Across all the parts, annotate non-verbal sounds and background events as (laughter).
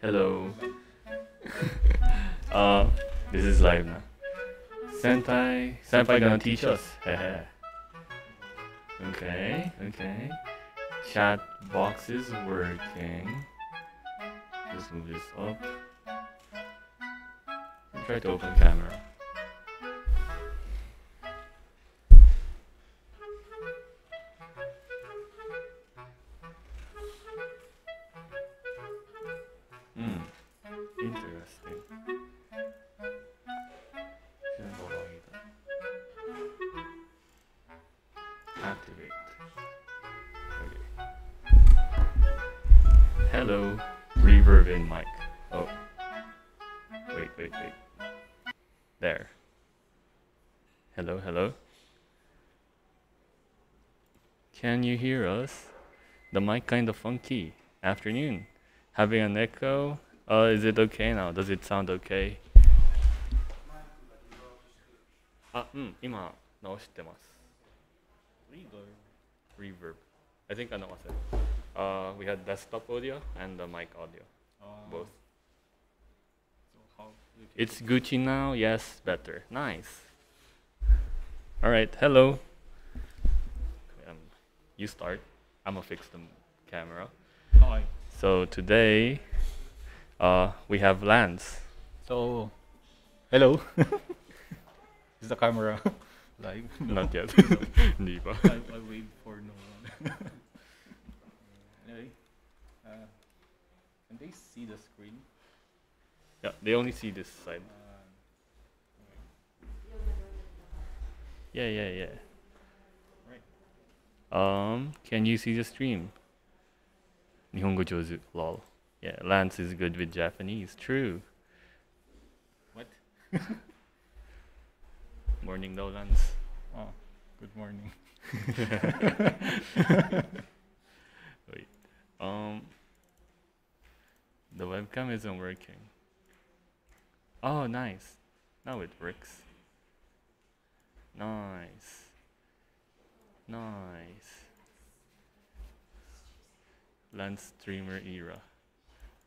Hello. (laughs) uh, this is live now. Senpai, senpai gonna teach us. (laughs) Okay, okay. Chat box is working. Just move this up. Try to open camera. you hear us? The mic kinda funky. Afternoon. Having an echo? Uh, is it okay now? Does it sound okay? あ、うん、今直してます。Reverb. I think I know what's it. Uh, we had desktop audio and the mic audio, both. So how you can It's Gucci now. Yes, better. Nice. All right. Hello. You start. I'm gonna fix the camera. Hi. So today, uh, we have Lance. So, hello. (laughs) Is the camera (laughs) live? Not yet. (laughs) Pa. I, I wait for no one. anyway, uh, can they see the screen? Yeah, they only see this side. Uh, Yeah, yeah, yeah. Um, can you see the stream? Nihongo jozu, lol. Yeah, Lance is good with Japanese, true. What? (laughs) morning though, Lance. Oh, good morning. (laughs) Wait. Um, the webcam isn't working. Oh, nice. Now it works. Nice. Nice. Lance streamer era.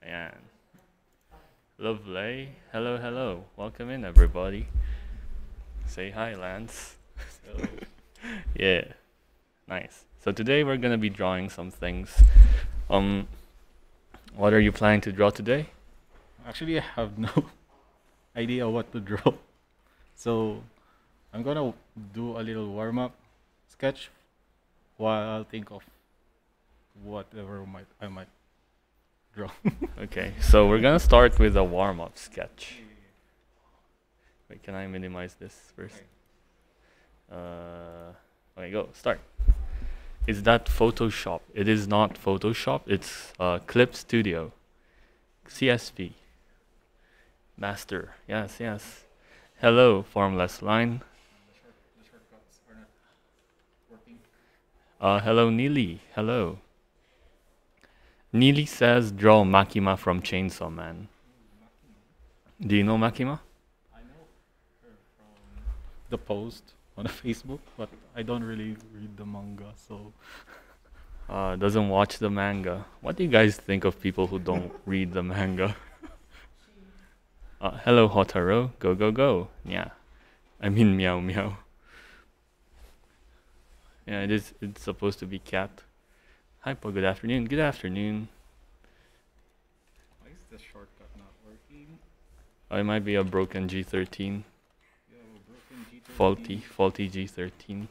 Ayan. Lovely. Hello, hello. Welcome in, everybody. Say hi, Lance. (laughs) Yeah. Nice. So today we're gonna be drawing some things. Um, what are you planning to draw today? actually, I have no (laughs) idea what to draw. So, I'm gonna do a little warm up sketch while I'll think of whatever might I might draw. (laughs) Okay. So we're gonna start with a warm-up sketch. Wait, can I minimize this first? Okay. Uh, okay, go start. Is that Photoshop? It is not Photoshop. It's uh, Clip Studio, CSV. Master. Yes, yes. Hello, formless line. The shortcuts are not working. Uh, hello, Neely. Hello. Neely says draw Makima from Chainsaw Man. Do you know Makima? I know her from the post on (laughs) Facebook, but I don't really read the manga, so (laughs) Uh, doesn't watch the manga. What do you guys think of people who don't (laughs) read the manga? Uh, hello, Hotaro. Go, go, go. Yeah. I mean, meow, meow. Yeah, it is. It's supposed to be cat. Hi, Paul. Good afternoon. Good afternoon. why is the shortcut not working? Oh, it might be a broken G13. You have a broken G13. Faulty, faulty G13. I'm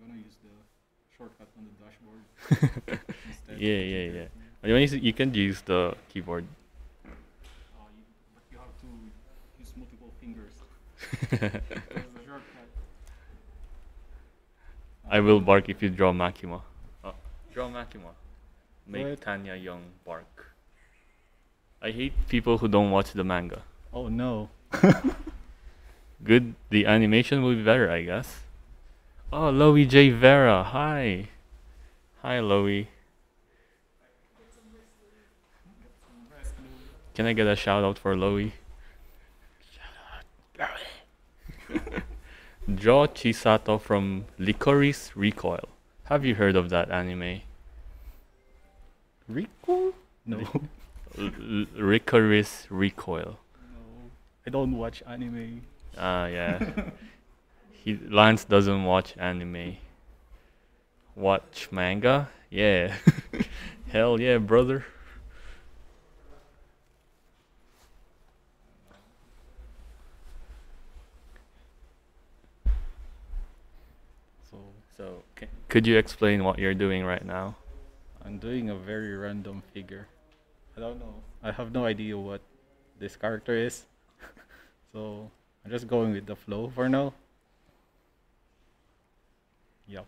gonna use the shortcut on the dashboard. (laughs) Yeah, yeah, yeah. G13. You can use- You can use the keyboard. Uh, you, but you have to use multiple fingers. (laughs) That's the shortcut. I will bark if you draw Makima. Uh, draw Makima. Make What? Tanya Young bark. I hate people who don't watch the manga. Oh no. (laughs) Good, the animation will be better, I guess. Oh, Loey J. Vera, hi. Hi, Loey. Can I get a shout out for Loey? Shout out, Loey. Draw Chisato from Lycoris Recoil. Have you heard of that anime? Recoil? No. Lycoris Recoil. no. I don't watch anime. Ah, yeah. (laughs) he Lance doesn't watch anime. Watch manga? Yeah. (laughs) Hell yeah, brother. So So, c- could you explain what you're doing right now? I'm doing a very random figure. I don't know. I have no idea what this character is. (laughs) so I'm just going with the flow for now. Yep.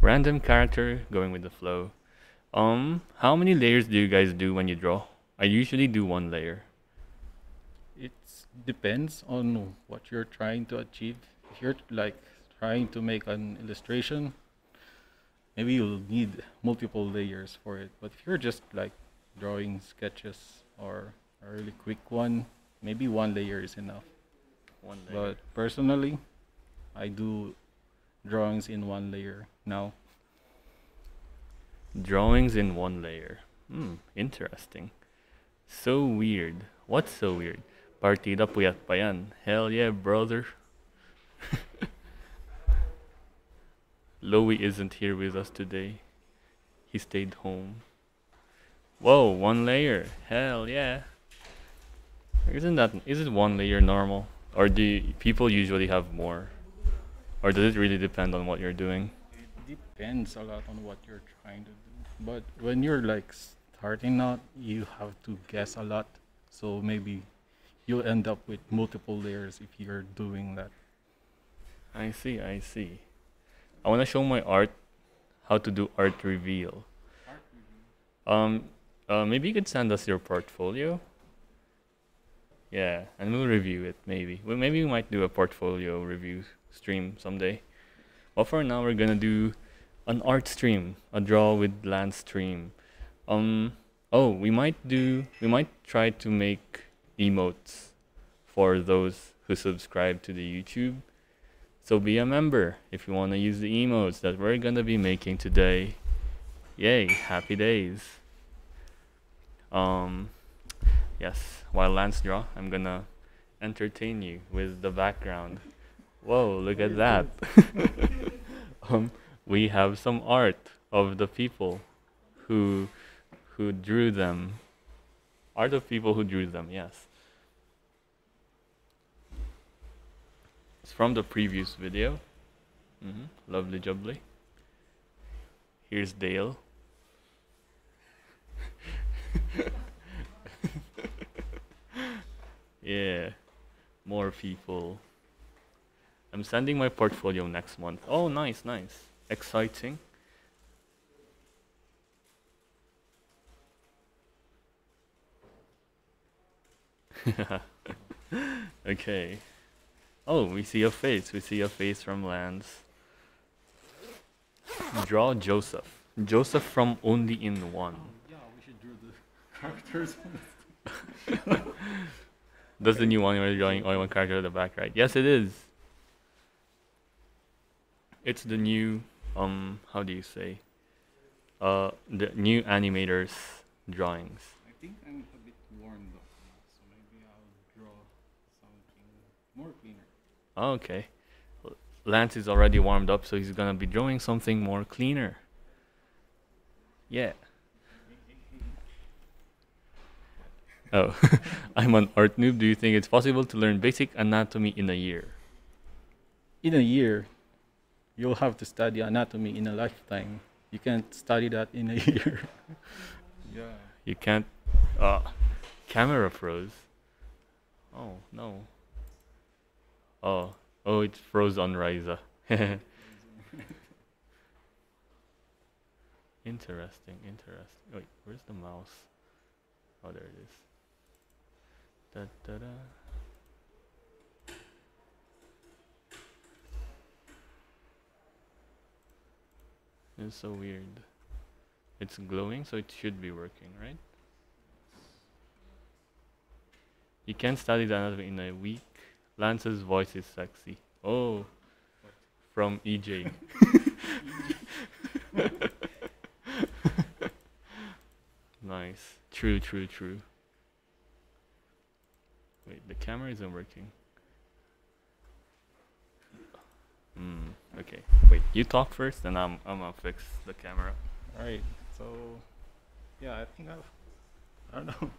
Random character going with the flow. Um, how many layers do you guys do when you draw? I usually do one layer. It depends on what you're trying to achieve. If you're like trying to make an illustration, maybe you'll need multiple layers for it. But if you're just like drawing sketches or a really quick one, maybe one layer is enough. One layer. But personally, I do drawings in one layer now. Drawings in one layer. Hmm, interesting. So weird. What's so weird? Partida puyat pa yan. Hell yeah, brother. Loey isn't here with us today. He stayed home. Whoa, one layer. Hell yeah. Isn't that is it one layer normal? Or do people usually have more? Or does it really depend on what you're doing? It depends a lot on what you're trying to do. But when you're like starting out, you have to guess a lot. So maybe you'll end up with multiple layers if you're doing that. I see, I see. I want to show my art, how to do art reveal. Um, uh, maybe you could send us your portfolio. Yeah, and we'll review it. Maybe. Well, maybe we might do a portfolio review stream someday. But for now, we're gonna do an art stream, a draw with land stream. Um. Oh, we might do. We might try to make emotes for those who subscribe to the YouTube. So be a member if you want to use the emotes that we're gonna be making today. Yay, happy days. Um yes, while Lance draw, I'm gonna entertain you with the background. Whoa, look at that. (laughs) um we have some art of the people who who drew them. Art of people who drew them, yes. It's from the previous video. hmm Lovely jubbly. Here's Dale. (laughs) yeah, more people. I'm sending my portfolio next month. Oh, nice, nice. Exciting. (laughs) okay. Oh, we see a face. We see a face from Lance. Draw Joseph. Joseph from Only in One. Yeah, we should draw the characters. That's the new one you're drawing only one character at the back, right? Yes, it is. It's the new, um, how do you say? Uh, the new animators drawings. I think I'm a bit warmed up now, so maybe I'll draw something more cleaner. Oh, okay. Lance is already warmed up, so he's gonna be drawing something more cleaner. Yeah. Oh, (laughs) I'm an art noob. Do you think it's possible to learn basic anatomy in a year? In a year, you'll have to study anatomy in a lifetime. You can't study that in a (laughs) year. yeah. You can't. Uh, camera froze. Oh no. Oh, oh, it froze on Ryza. (laughs) interesting, interesting. Wait, where's the mouse? Oh, there it is. Da da da. It's so weird. It's glowing, so it should be working, right? You can study the anatomy in a week. Lance's voice is sexy. Oh, from EJ. (laughs) nice. True, true, true. Wait, the camera isn't working. Hmm. Okay. Wait. You talk first, and I'm I'm gonna fix the camera. Alright, so yeah, I think I've I don't know. (laughs)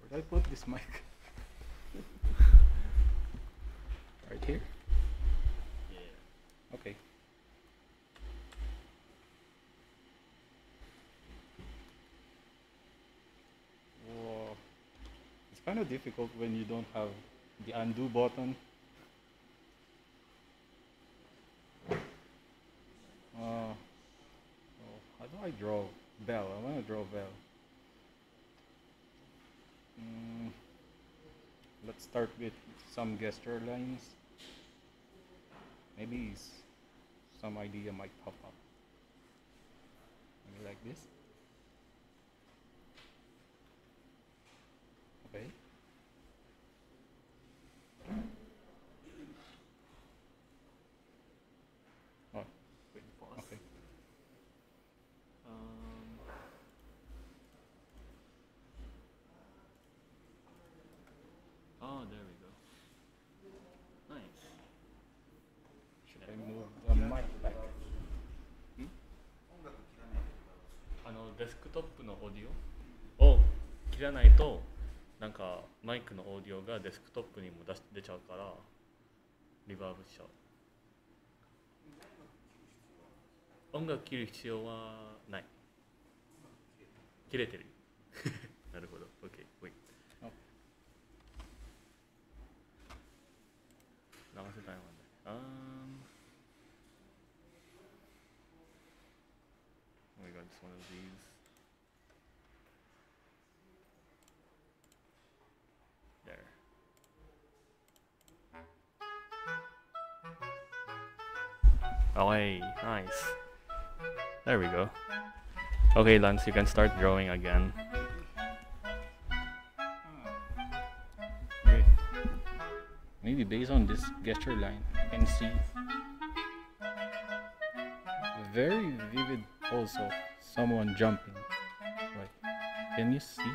Where did I put this mic? (laughs) right here? Yeah. Okay. It's kind of difficult when you don't have the undo button. Uh, oh, how do I draw Bell? I want to draw Bell. Mm, let's start with some gesture lines. Maybe some idea might pop up. Maybe like this. 切らないとなんかマイクのオーディオがデスクトップにも出し出ちゃうからリバーブしちゃう。音楽切る必要はない。切れてる。(laughs) なるほど。OK wait あ。流せたいもんねあー Oh my god, it's one of these. Oh, nice. There we go. Okay, Lance, you can start drawing again. Okay. Maybe based on this gesture line, you can see very vivid also someone jumping. Like, can you see?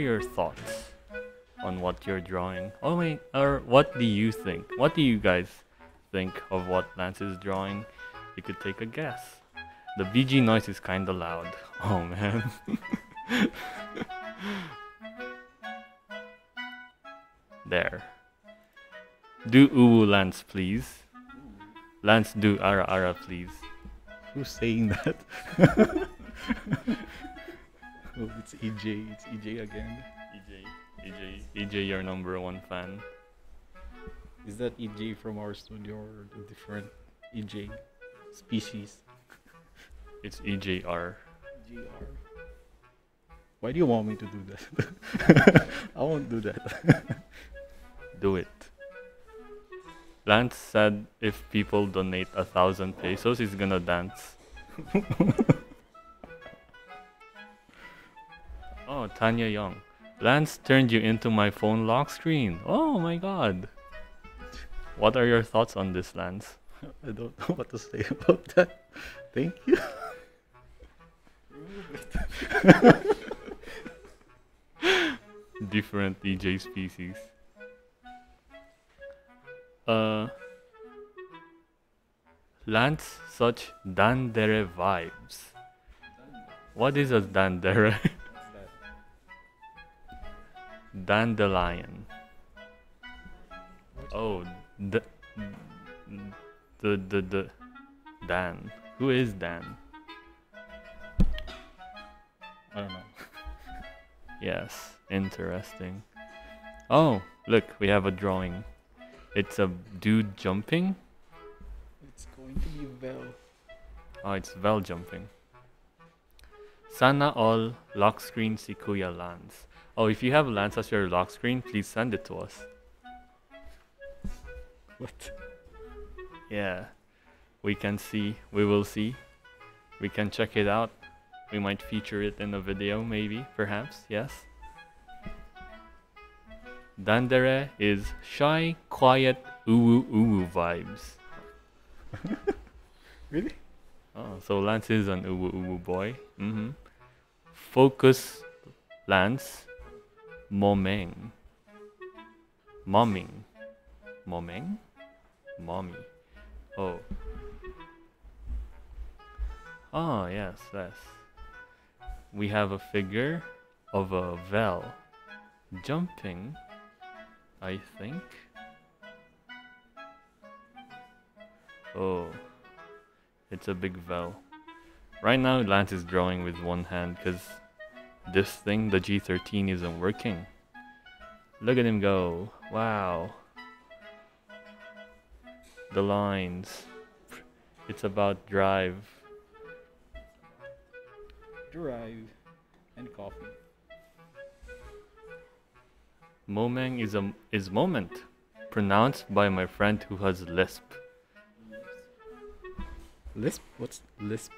Your thoughts on what you're drawing? Oh or what do you think? What do you guys think of what Lance is drawing? You could take a guess. The BG noise is kinda loud. (laughs) Oh man. (laughs) there. Do uwu Lance, please. Lance, do ara ara, please. Who's saying that? (laughs) it's EJ. It's EJ again. EJ, EJ, EJ, your number one fan. Is that EJ from our studio or a different EJ species? (laughs) It's E EJR. Why do you want me to do that? (laughs) I won't do that. (laughs) Do it. Lance said if people donate a thousand pesos, he's gonna dance. Tanya Young. Lance turned you into my phone lock screen. Oh my god. What are your thoughts on this, Lance? (laughs) I don't know what to say about that. Thank you. Different DJ species. Uh, Lance, such Dandere vibes. What is a Dandere? (laughs) Dandelion. Oh, the, the the the Dan. Who is Dan? I don't know. (laughs) Yes, interesting. Oh, look, we have a drawing. It's a dude jumping. It's going to be Vel. Oh, it's Vel jumping. Sana all lock screen si Kuya Lance. Oh, if you have Lance as your lock screen, please send it to us. What? Yeah, we can see. We will see. We can check it out. We might feature it in a video, maybe, perhaps. Yes. Dandere is shy, quiet, uwu uwu vibes. (laughs) Really? Oh, so Lance is an uwu uwu boy. Mm-hmm. Focus, Lance. Momeng. Momming. Momeng? Mommy. Oh. Oh, yes, yes. We have a figure of a Vel jumping, I think. Oh. It's a big Vel. Right now, Lance is drawing with one hand because this thing, the G13, isn't working. Look at him go. Wow. The lines. It's about drive. Drive and coffee. Momeng is a is moment, pronounced by my friend who has lisp. Lisp? What's lisp?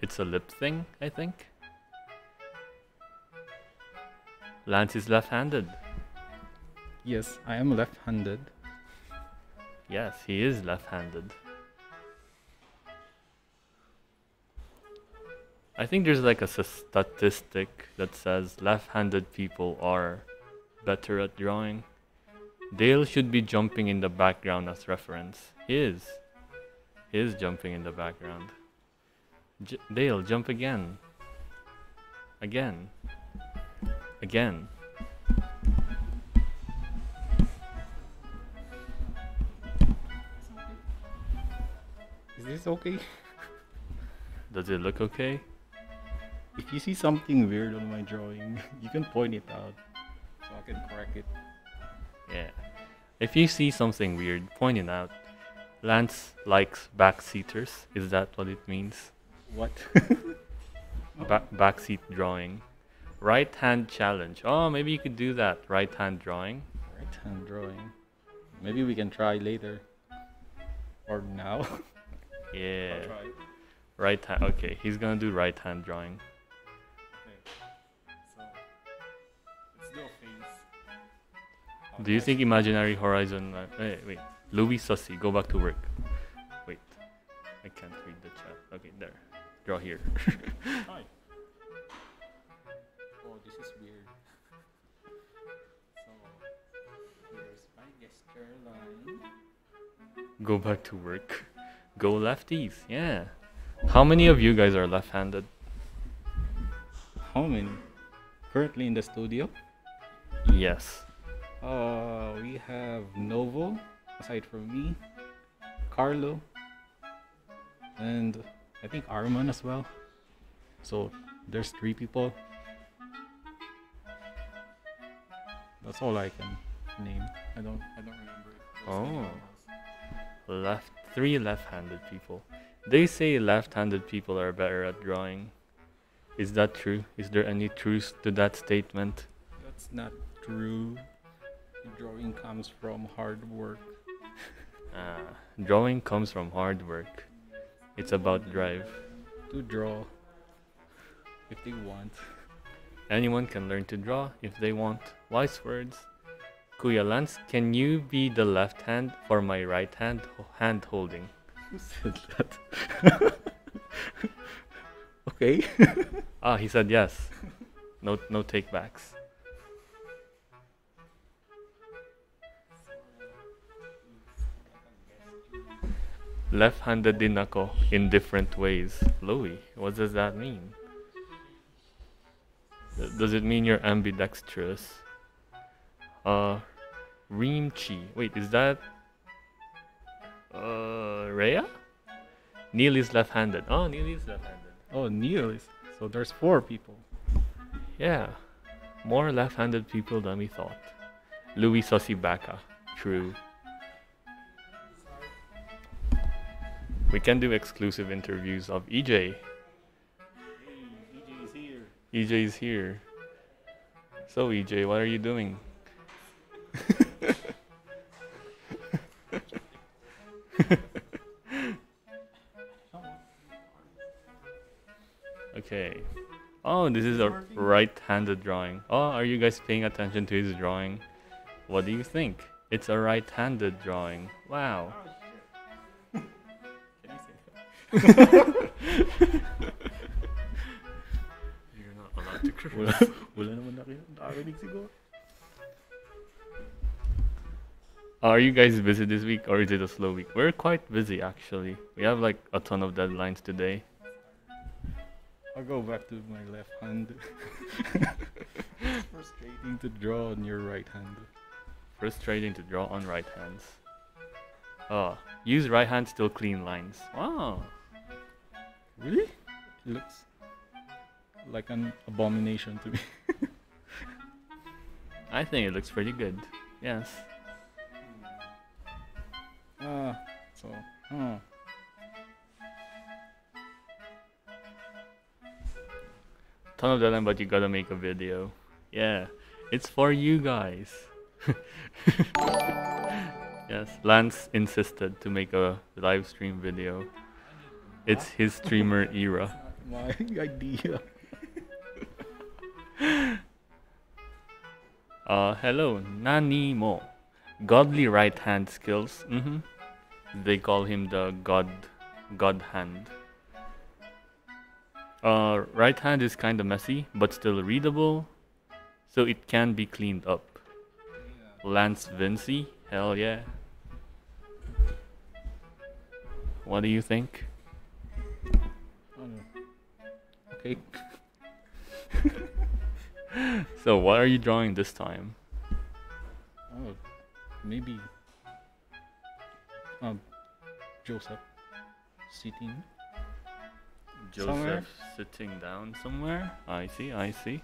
It's a lip thing, I think. Lance is left-handed. Yes, I am left-handed. Yes, he is left-handed. I think there's like a statistic that says left-handed people are better at drawing. Dale should be jumping in the background as reference. He is. He is jumping in the background. J- Dale, jump again. Again. Again. Is this okay? Does it look okay? If you see something weird on my drawing, (laughs) you can point it out so I can correct it. Yeah. If you see something weird, point it out. Lance likes backseaters. Is that what it means? What? (laughs) Ba- backseat drawing. Right hand challenge. Oh, maybe you could do that. Right hand drawing. right hand drawing. Maybe we can try later. Or now. (laughs) Yeah. try. Right hand. Okay, he's gonna do right hand drawing. Do. Do you think Imaginary Horizon? Uh, wait, wait. Louis Sussy, go back to work. Wait, I can't read the chat. Okay, there. Draw here. (laughs) Go back to work. Go lefties. Yeah. How many of you guys are left-handed? How many? Currently in the studio, Yes. uh, we have Novo, aside from me, Carlo, and I think Arman as well. So there's three people. That's all I can name. I don't. I don't remember. Oh. Left three left-handed people. They say left-handed people are better at drawing. Is that true? Is there any truth to that statement? That's not true. Drawing comes from hard work. (laughs) Ah, drawing comes from hard work. It's about drive. To draw, if they want. Anyone can learn to draw if they want. Wise words. Kuya Lance, can you be the left hand for my right hand hand holding? Who said that? okay. (laughs) Ah, he said yes. No, no takebacks. Left-handed din ako in different ways. Louis, what does that mean? Does it mean you're ambidextrous? Uh, Reemchi. Wait, is that uh Rhea? Neil is left-handed. Oh, Neil is left-handed. Oh, Neil is. So there's four people. Yeah, more left-handed people than we thought. Louis Sosibaka, true. We can do exclusive interviews of E EJ. EJ is here. EJ is here. So EJ, what are you doing? (laughs) okay. Oh, this is a right-handed drawing. Oh, are you guys paying attention to his drawing? What do you think? It's a right-handed drawing. Wow. Oh, Can I say that? You're not allowed to curse. Wala, (laughs) naman nakarinig siguro. Are you guys busy this week or is it a slow week? We're quite busy actually. We have like a ton of deadlines today. I'll go back to my left hand. (laughs) Frustrating to draw on your right hand. Frustrating to draw on right hands. Oh, use right hand still clean lines. Wow. Really? It looks like an abomination to me. (laughs) I think it looks pretty good. Yes. Ah, so, oh. Ton of deadline, but you gotta make a video. Yeah. It's for you guys. (laughs) yes, Lance insisted to make a live stream video. It's his streamer (laughs) era. my (laughs) idea. Uh, hello, Nani Mo. Godly right hand skills. Mm-hmm. They call him the God, God hand. Uh, right hand is kind of messy, but still readable, so it can be cleaned up. Lance Vinci, hell yeah. What do you think? Okay. (laughs) So, what are you drawing this time? Oh, maybe. Um, Joseph sitting. Joseph Somewhere? sitting down somewhere. I see, I see.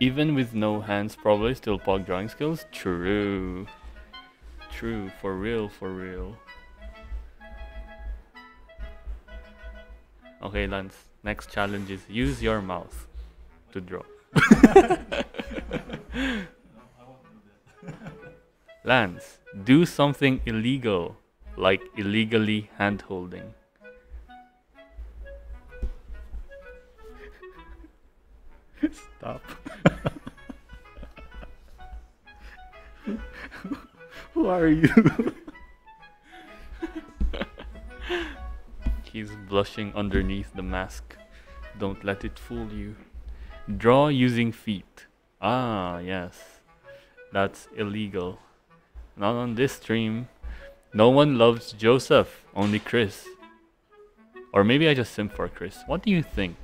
Even with no hands, probably still pog drawing skills. True. True, for real, for real. Okay, Lance. Next challenge is use your mouth to draw. (laughs) (laughs) Lance, do something illegal, like illegally hand holding. Stop. (laughs) Who are you? (laughs) He's blushing underneath the mask. Don't let it fool you. Draw using feet. Ah, yes. That's illegal. Not on this stream. No one loves Joseph, only Chris. Or maybe I just simp for Chris. What do you think?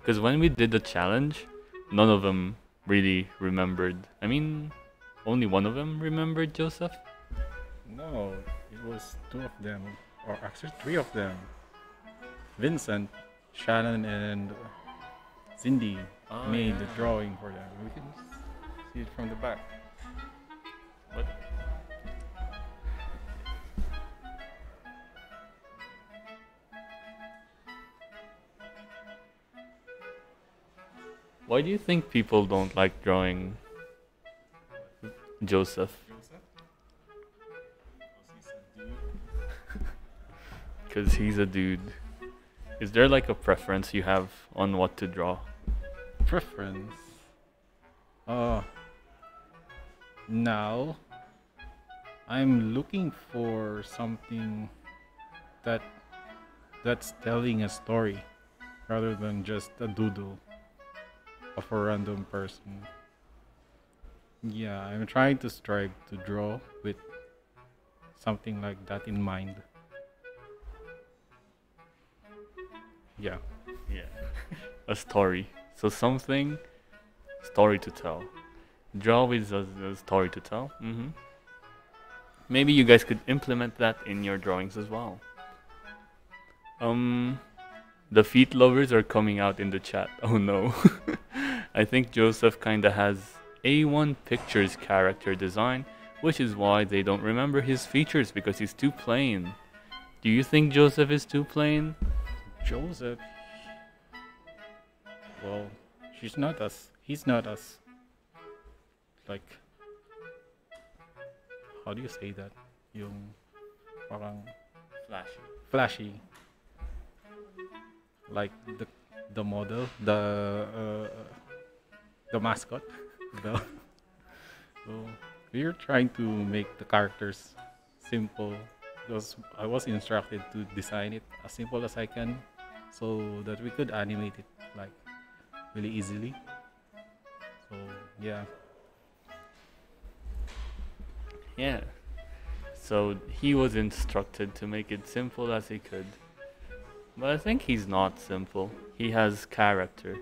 Because when we did the challenge, none of them really remembered. I mean, only one of them remembered Joseph? No, it was two of them, or actually three of them. Vincent, Shannon, and Cindy Oh, made the drawing for them. We can see it from the back. What? Why do you think people don't like drawing Joseph? (laughs) Because he's a dude. Is there like a preference you have on what to draw? Preference. Uh, now, I'm looking for something that that's telling a story rather than just a doodle of a random person. Yeah, I'm trying to strive to draw with something like that in mind. Yeah. Yeah. (laughs) a story. So something, story to tell. Draw with a, a story to tell. hmm Maybe you guys could implement that in your drawings as well. Um, the feet lovers are coming out in the chat. (laughs) Oh no. (laughs) I think Joseph kinda has A1 Pictures character design, which is why they don't remember his features because he's too plain. Do you think Joseph is too plain? Joseph. Well, she's not us. he's not us. like how do you say that? Yung parang Flashy. flashy. Like the the model, the uh, the mascot. (laughs) The so we're trying to make the characters simple because I was instructed to design it as simple as I can so that we could animate it like really easily. So yeah. Yeah. So he was instructed to make it simple as he could. But I think he's not simple. He has character.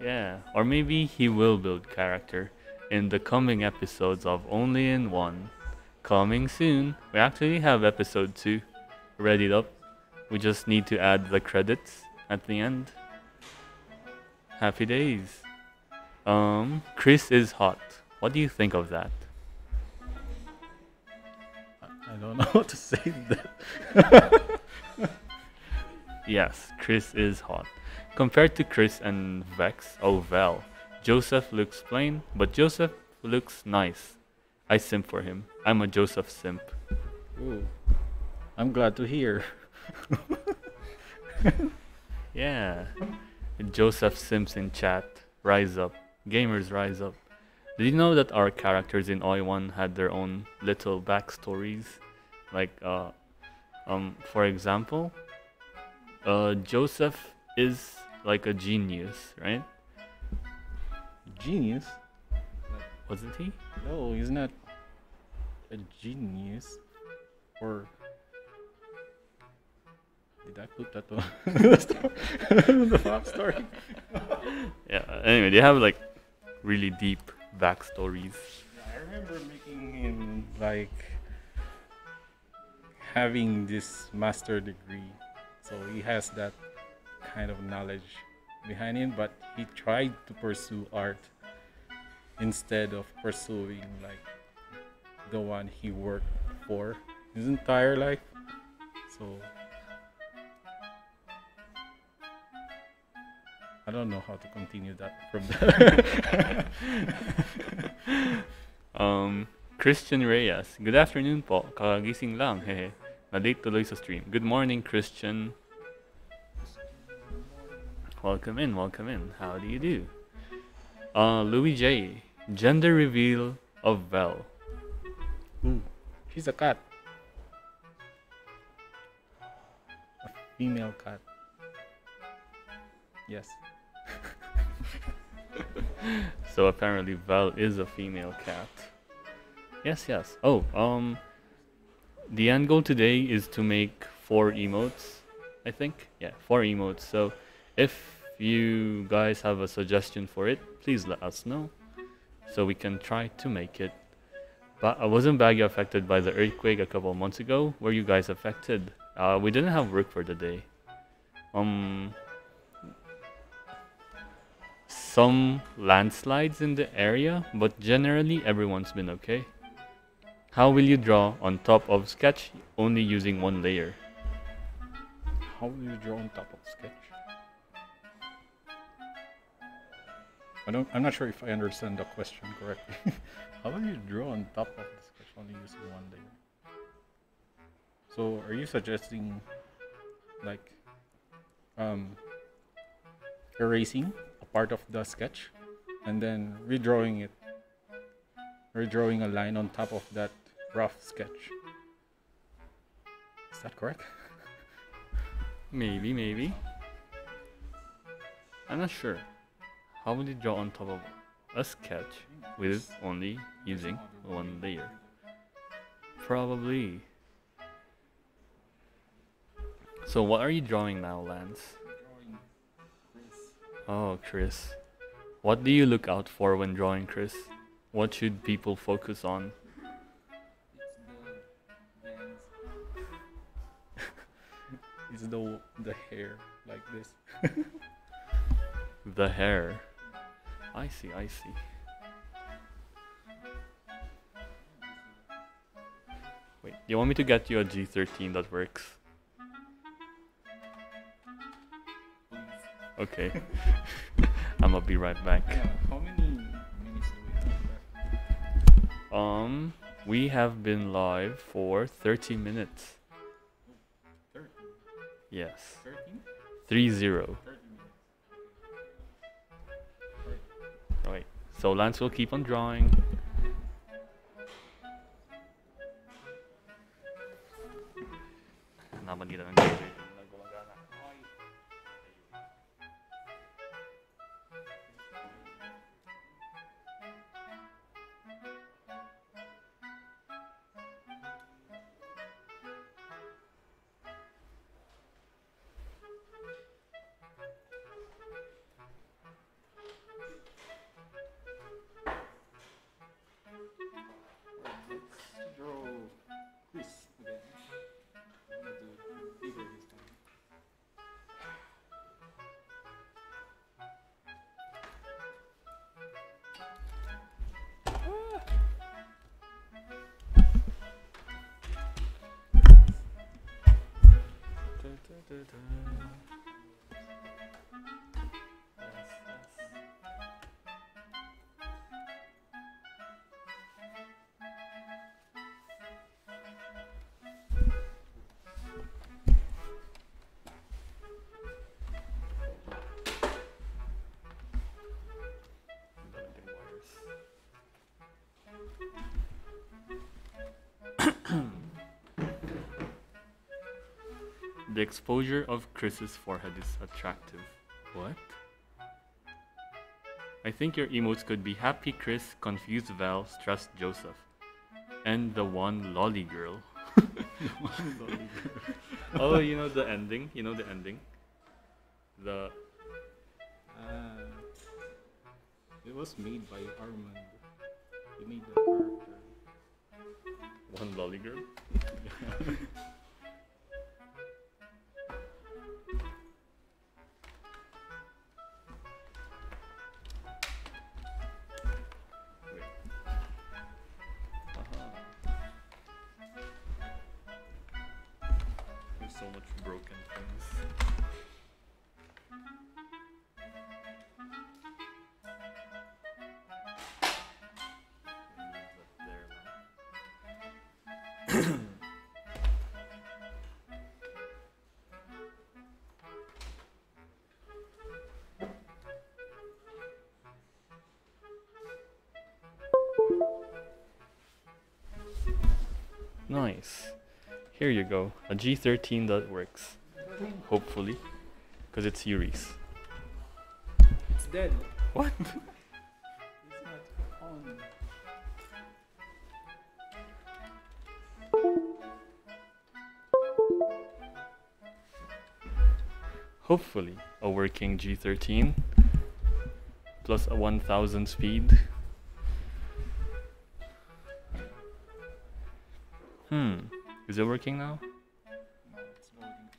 Yeah. Or maybe he will build character in the coming episodes of Only in One. Coming soon. We actually have episode 2 ready up. We just need to add the credits at the end. Happy days. Um, Chris is hot. What do you think of that? I, don't (laughs) know what to say that. (laughs) Yes, Chris is hot. Compared to Chris and Vex, oh Val, Joseph looks plain, but Joseph looks nice. I simp for him. I'm a Joseph simp. Ooh. I'm glad to hear. (laughs) Yeah. Joseph simps in chat. Rise up. Gamers rise up. Did you know that our characters in OI1 had their own little backstories? Like, uh, um, for example, uh, Joseph is like a genius, right? Genius? Wasn't he? No, he's not a genius. Or did I put that on (laughs) the sto- (laughs) the backstory? (laughs) Yeah. Anyway, they have like really deep backstories. I remember making him like having this master degree, so he has that kind of knowledge behind him. But he tried to pursue art instead of pursuing like the one he worked for his entire life. So I don't know how to continue that from there. (laughs) Um, Christian Reyes. Good afternoon po. Kakagising lang. Hehe. Na-late tuloy sa stream. Good morning, Christian. Welcome in, welcome in. How do you do? Uh, Louis J. Gender reveal of Vel. Ooh, she's a cat. A female cat. Yes. (laughs) So apparently Val is a female cat. Yes, yes. Oh, um, the end goal today is to make four emotes. I think. Yeah, four emotes. So, if you guys have a suggestion for it, please let us know, so we can try to make it. But I wasn't Baguio affected by the earthquake a couple of months ago. Were you guys affected? Uh, we didn't have work for the day. Um, some landslides in the area, but generally everyone's been okay. How will you draw on top of sketch only using one layer? How will you draw on top of sketch? I don't. I'm not sure if I understand the question correctly. (laughs) How will you draw on top of the sketch only using one layer? So, are you suggesting, like, um, erasing a part of the sketch and then redrawing it, redrawing a line on top of that rough sketch? Is that correct? (laughs) Maybe, maybe. I'm not sure. How would you draw on top of a sketch with only using one layer? Probably. So what are you drawing now, Lance? Oh, Chris. What do you look out for when drawing Chris? What should people focus on? It's the the hair like this. The hair. I see, I see. Wait, you want me to get you a G13 that works? Okay. (laughs) I'm gonna be right back. Yeah. How many minutes do we have left? Um, we have been live for 30 minutes. Yes. Thirteen. 3 0. Thirty minutes. Right. So Lance will keep on drawing. Naman nila ng 아. (coughs) The exposure of Chris's forehead is attractive. What? I think your emotes could be happy Chris, confused Val, stressed Joseph, and the one lolly girl. (laughs) oh, you know the ending? You know the ending? The Uh, it was made by Armand. Made the one lolly girl? (laughs) Here you go, a G13 that works. Hopefully. Because it's Yuri's. It's dead. What? it's not on. Hopefully, a working G13 plus a 1000 speed. Hmm is it working now? No, it's loading.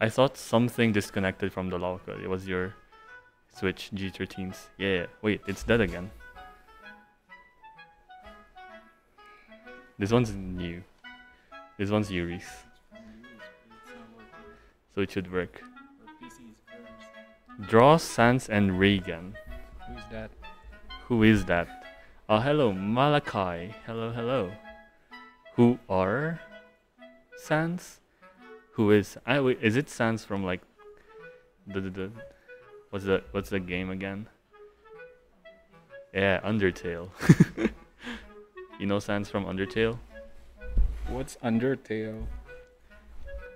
I thought something disconnected from the locker. It was your Switch G13s. Yeah, wait, it's dead again. This one's new. This one's Yuri's, It's from yours, but it's not working. so it should work. Or PC is first. Draw, Sans, and Reigen. Who's that? Who is that? Oh, hello, Malachi. Hello, hello. Who are Sans? Who is? I wait. Is it Sans from like the the, the what's the what's the game again? Yeah, Undertale. (laughs) you know Sans from Undertale? What's Undertale?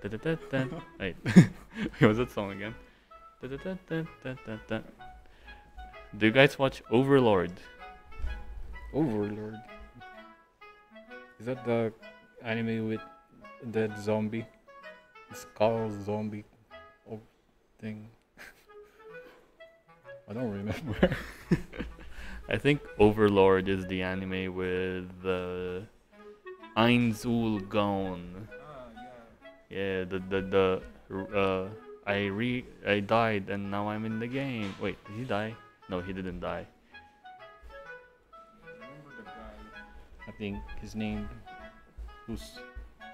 Da-da-da-da. (laughs) Wait, (laughs) what's that song again? Da-da-da-da-da-da-da. Do you guys watch Overlord? Overlord. Is that the anime with the zombie? Skull zombie oh, thing. (laughs) I don't remember. (laughs) I think Overlord is the anime with the Ainz Ooal Gown. Yeah, the the the uh I re I died and now I'm in the game. Wait, did he die? No, he didn't die. Think his name who's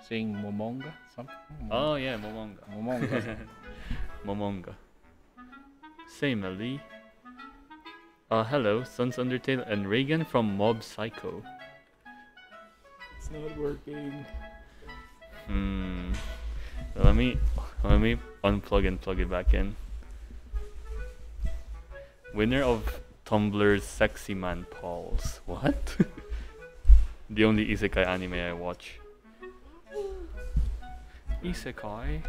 saying Momonga something. Oh yeah, Momonga. Momonga. (laughs) Momonga. Same Ali. Uh hello, Sans Undertale and Reigen from Mob Psycho. it's not working. Hmm. Let me let me unplug and plug it back in. Winner of Tumblr's Sexy Man Pulse. What? (laughs) the only isekai anime I watch. Isekai?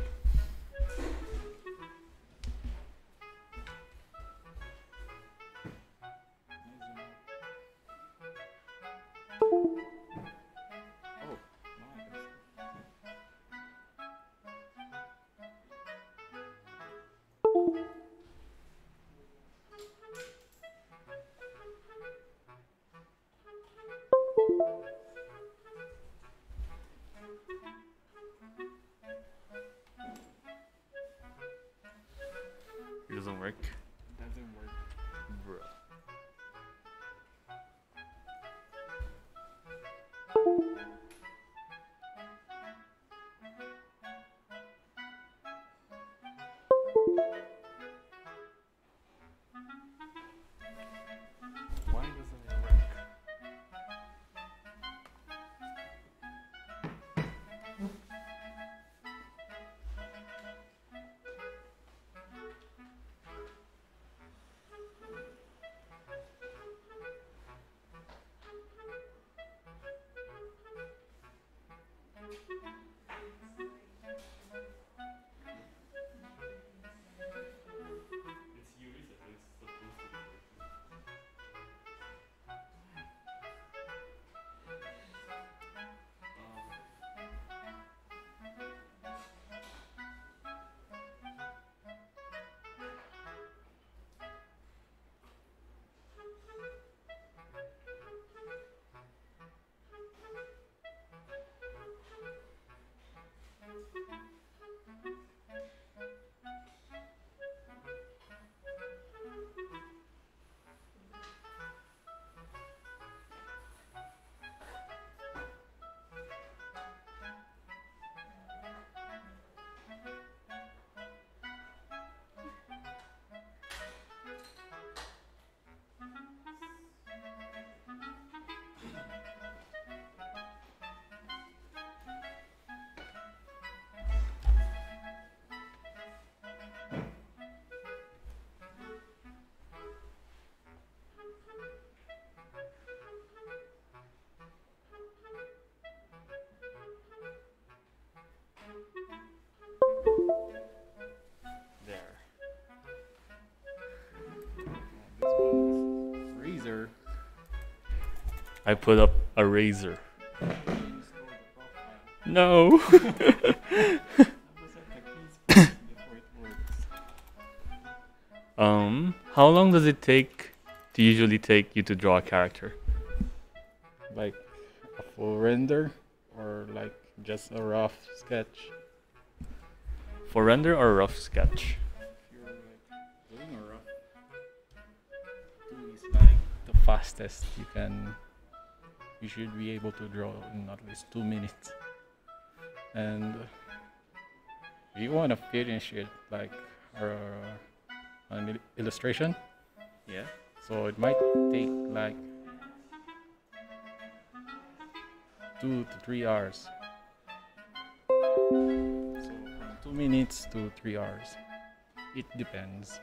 I put up a Razer. Install the profile. No. (laughs) um, how long does it take to usually take you to draw a character? like a full render or like just a rough sketch. For render or rough sketch? Like a rough, two like the fastest you can. You should be able to draw in at least two minutes. And if you want to finish it like uh, an il- illustration, Yeah. so it might take like two to three hours. So from two minutes to three hours. It depends.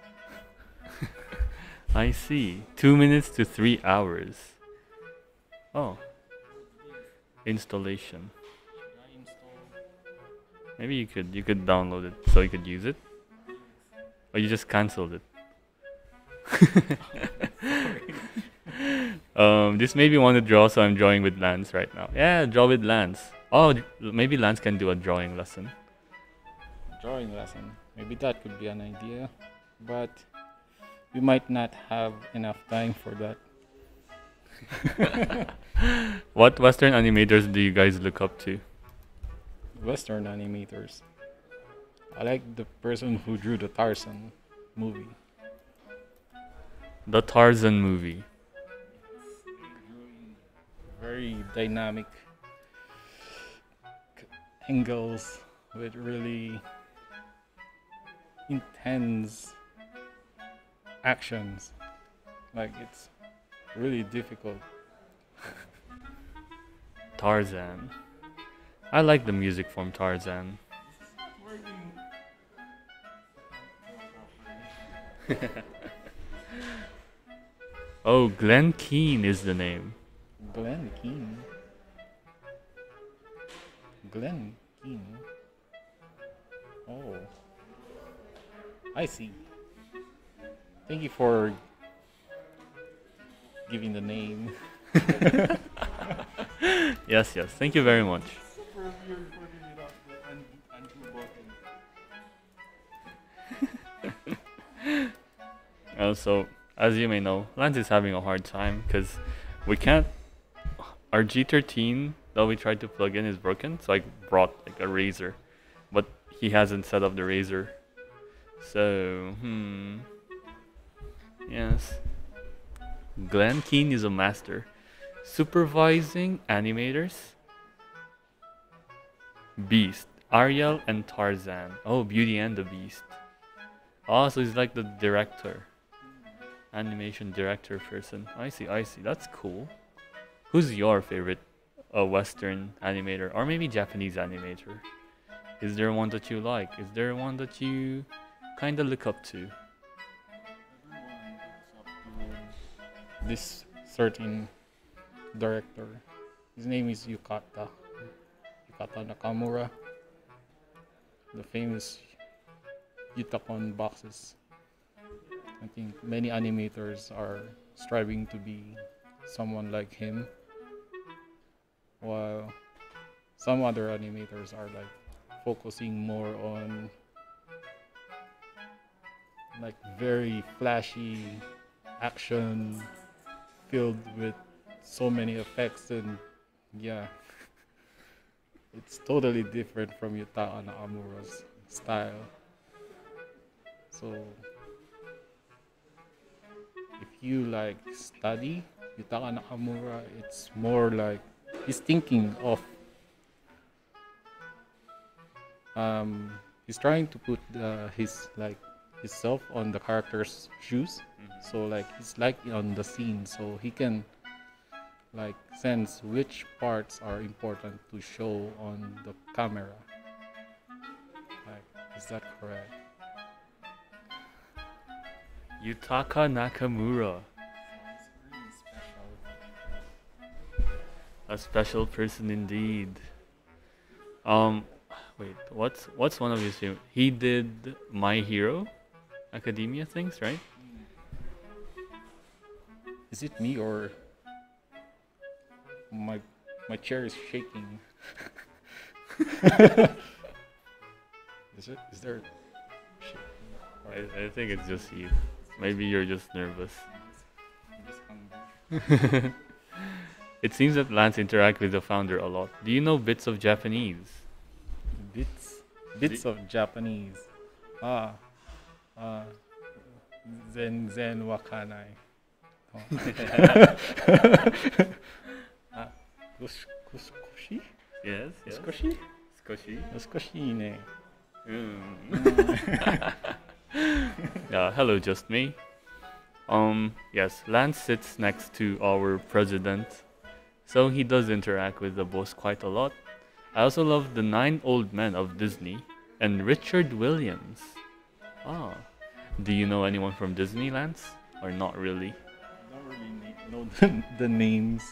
(laughs) I see. Two minutes to three hours. Oh. Installation. Maybe you could you could download it so you could use it. Or you just cancelled it. (laughs) um, this made me want to draw, so I'm drawing with Lance right now. Yeah, draw with Lance. Oh, maybe Lance can do a drawing lesson. Drawing lesson. Maybe that could be an idea, but we might not have enough time for that. (laughs) What Western animators do you guys look up to? Western animators. I like the person who drew the Tarzan movie. The Tarzan movie. Very dynamic angles with really intense actions. Like it's really difficult. (laughs) Tarzan. I like the music from Tarzan. (laughs) oh, Glenn Keane is the name. Glenn Keane. Glenn Keane. Oh. I see. Thank you for giving the name. (laughs) Yes, yes. Thank you very much. (laughs) Uh, so, as you may know, Lance is having a hard time because we can't. Our G13 that we tried to plug in is broken, so I brought like a Razer, but he hasn't set up the Razer. So, hmm. Yes. Glenn Keane is a master. Supervising animators. Beast. Ariel and Tarzan. Oh, Beauty and the Beast. Oh, so he's like the director. Animation director person. I see, I see. That's cool. Who's your favorite uh, Western animator? Or maybe Japanese animator? Is there one that you like? Is there one that you kind of look up to? This certain director. His name is Yutaka. Yutaka Nakamura. The famous Yutapon boxes. I think many animators are striving to be someone like him. While some other animators are like focusing more on like very flashy action filled with so many effects and yeah. It's totally different from Yuta Nakamura's style. So if you like study Yutaka Nakamura it's more like he's thinking of um he's trying to put uh, his like himself on the character's shoes so like he's like on the scene so he can like sense which parts are important to show on the camera like is that correct Yutaka Nakamura. A special person indeed. Um, wait, what's what's one of his? He did My Hero Academia things, right? is it me or my my chair is shaking (laughs) Is it? Is there? I, I think it's just you. Maybe you're just nervous. I'm just hungry. it seems that Lance interact with the founder a lot. Do you know bits of Japanese? Bits, bits of Japanese. Ah, uh, zen zen wakanai. Oh. ah, kus? Yes, yes. Kuskoshi? Skoshi. Kuskoshi ne. Mm. (laughs) yeah, hello, just me. Um, yes, Lance sits next to our president, so he does interact with the boss quite a lot. I also love the nine old men of Disney and Richard Williams. Ah, do you know anyone from Disney, Lance? Or not really? I don't really know (laughs) the, the names.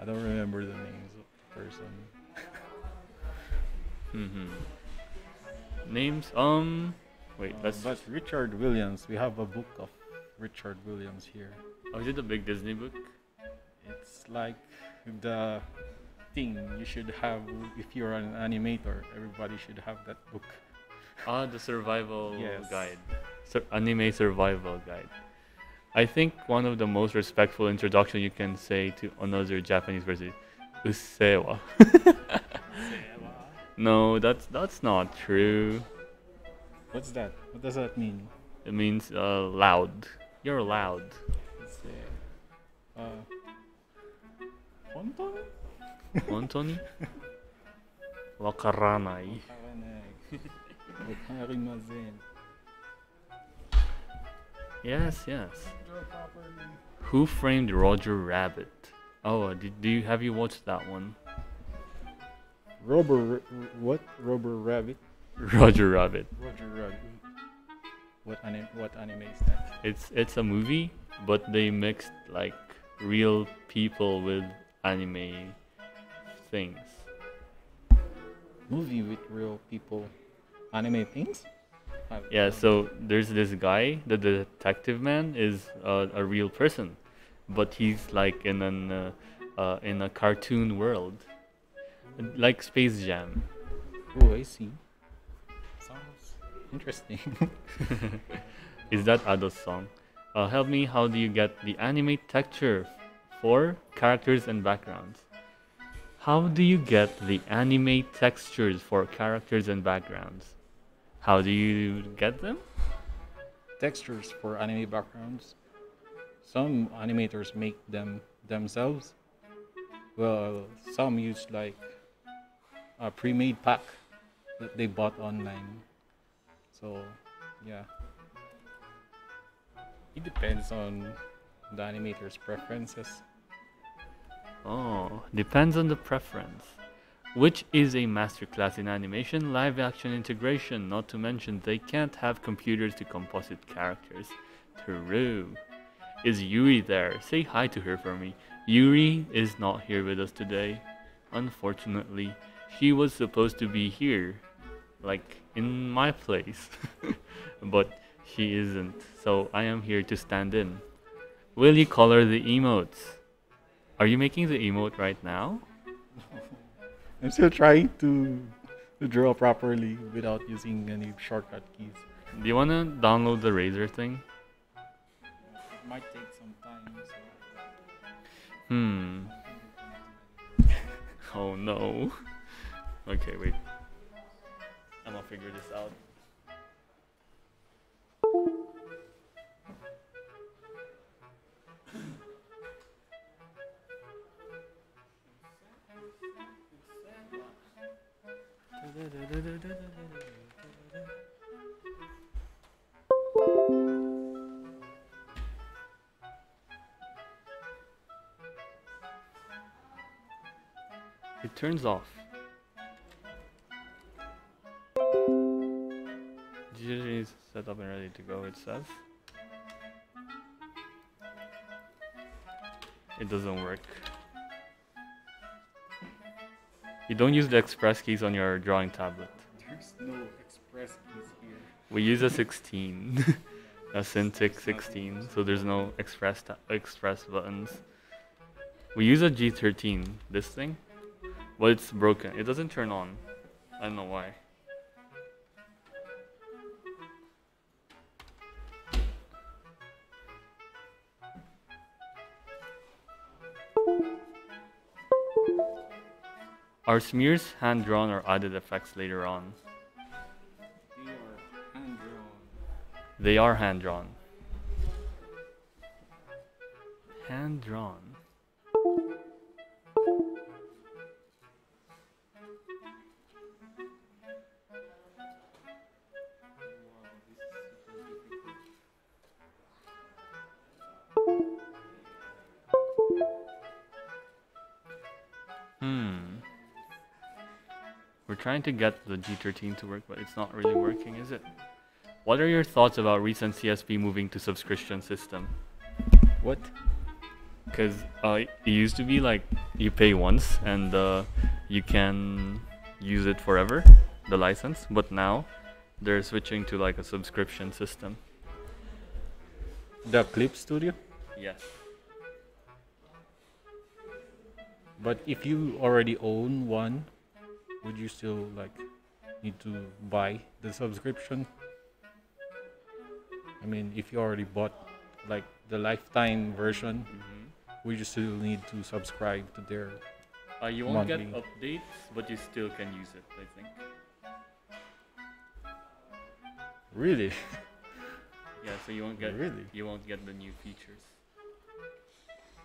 I don't remember the names of the person. (laughs) Mm-hmm. Names? Um, wait, Uh, let's. but Richard Williams, we have a book of Richard Williams here. Oh, is it a big Disney book? It's like the thing you should have if you're an animator. Everybody should have that book. Ah, the survival Yes. guide. Sur- anime survival guide. I think one of the most respectful introduction you can say to another Japanese person is Usewa. (laughs) no, that's that's not true. What's that? What does that mean? It means uh, loud. You're loud. Uh, uh, Honton? Hontoni? (laughs) Wakaranai. (laughs) Wakarimasen. Yes, yes. Who framed Roger Rabbit? Oh, uh, did, do you have you watched that one? Robber, what? Robber Rabbit? (laughs) Roger Rabbit. Roger Rabbit. What anime? What anime is that? It's it's a movie, but they mixed like real people with anime things. Movie with real people, anime things. Yeah, so there's this guy, the detective man is uh, a real person, but he's like in an uh, uh, in a cartoon world, like Space Jam. Oh, I see. Sounds interesting. (laughs) Is that Ado's song? Uh, help me, how do you get the anime texture for characters and backgrounds? How do you get the anime textures for characters and backgrounds? How do you get them? Textures for anime backgrounds. Some animators make them themselves. Well, some use like a pre-made pack that they bought online. So, yeah. It depends on the animator's preferences. Oh, depends on the preference. Which is a masterclass in animation, live action integration, not to mention they can't have computers to composite characters. True. Is Yuri there? Say hi to her for me. Yuri is not here with us today. Unfortunately, she was supposed to be here, like in my place. (laughs) but she isn't, so I am here to stand in. Will you color the emotes? Are you making the emote right now? I'm still trying to, to draw properly without using any shortcut keys. Do you wanna download the Razer thing? It might take some time. So. Hmm. (laughs) Oh no. (laughs) Okay, wait. I'm gonna figure this out. It turns off. Usually it's set up and ready to go, it says. It doesn't work. You don't use the express keys on your drawing tablet. There's no express keys here. We use a 16, (laughs) a Cintiq 16, so there's no express express buttons. We use a G13, this thing, but it's broken. It doesn't turn on. I don't know why. Are smears hand drawn or added effects later on? They are hand drawn. Hand drawn. Hmm. Trying to get the G13 to work, but it's not really working, is it? What are your thoughts about recent CSP moving to subscription system? What? Because uh, it used to be like you pay once and uh, you can use it forever, the license, but now they're switching to like a subscription system. The Clip Studio? Yes. But if you already own one, would you still like need to buy the subscription? I mean, if you already bought like the lifetime version, hmm would you still need to subscribe to their? Uh, you won't get updates, but you still can use it, I think. Really? (laughs) Yeah, so you won't get Really? you won't get the new features.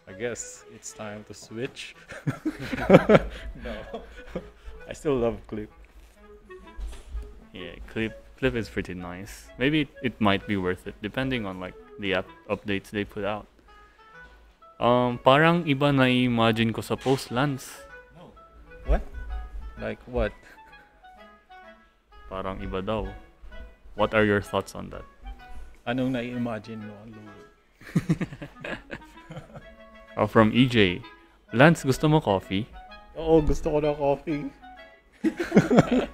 I guess it's time to switch. (laughs) (laughs) no, I still love Clip. Yeah, clip clip is pretty nice. Maybe it, it might be worth it depending on like the app updates they put out. Um, parang iba na imagine ko sa post Lance. No. What? Like what? Parang iba daw. What are your thoughts on that? Anong na-imagine mo? Ano? (laughs) Oh, from EJ. Lance, gusto mo coffee? Oo, gusto ko na coffee. (laughs)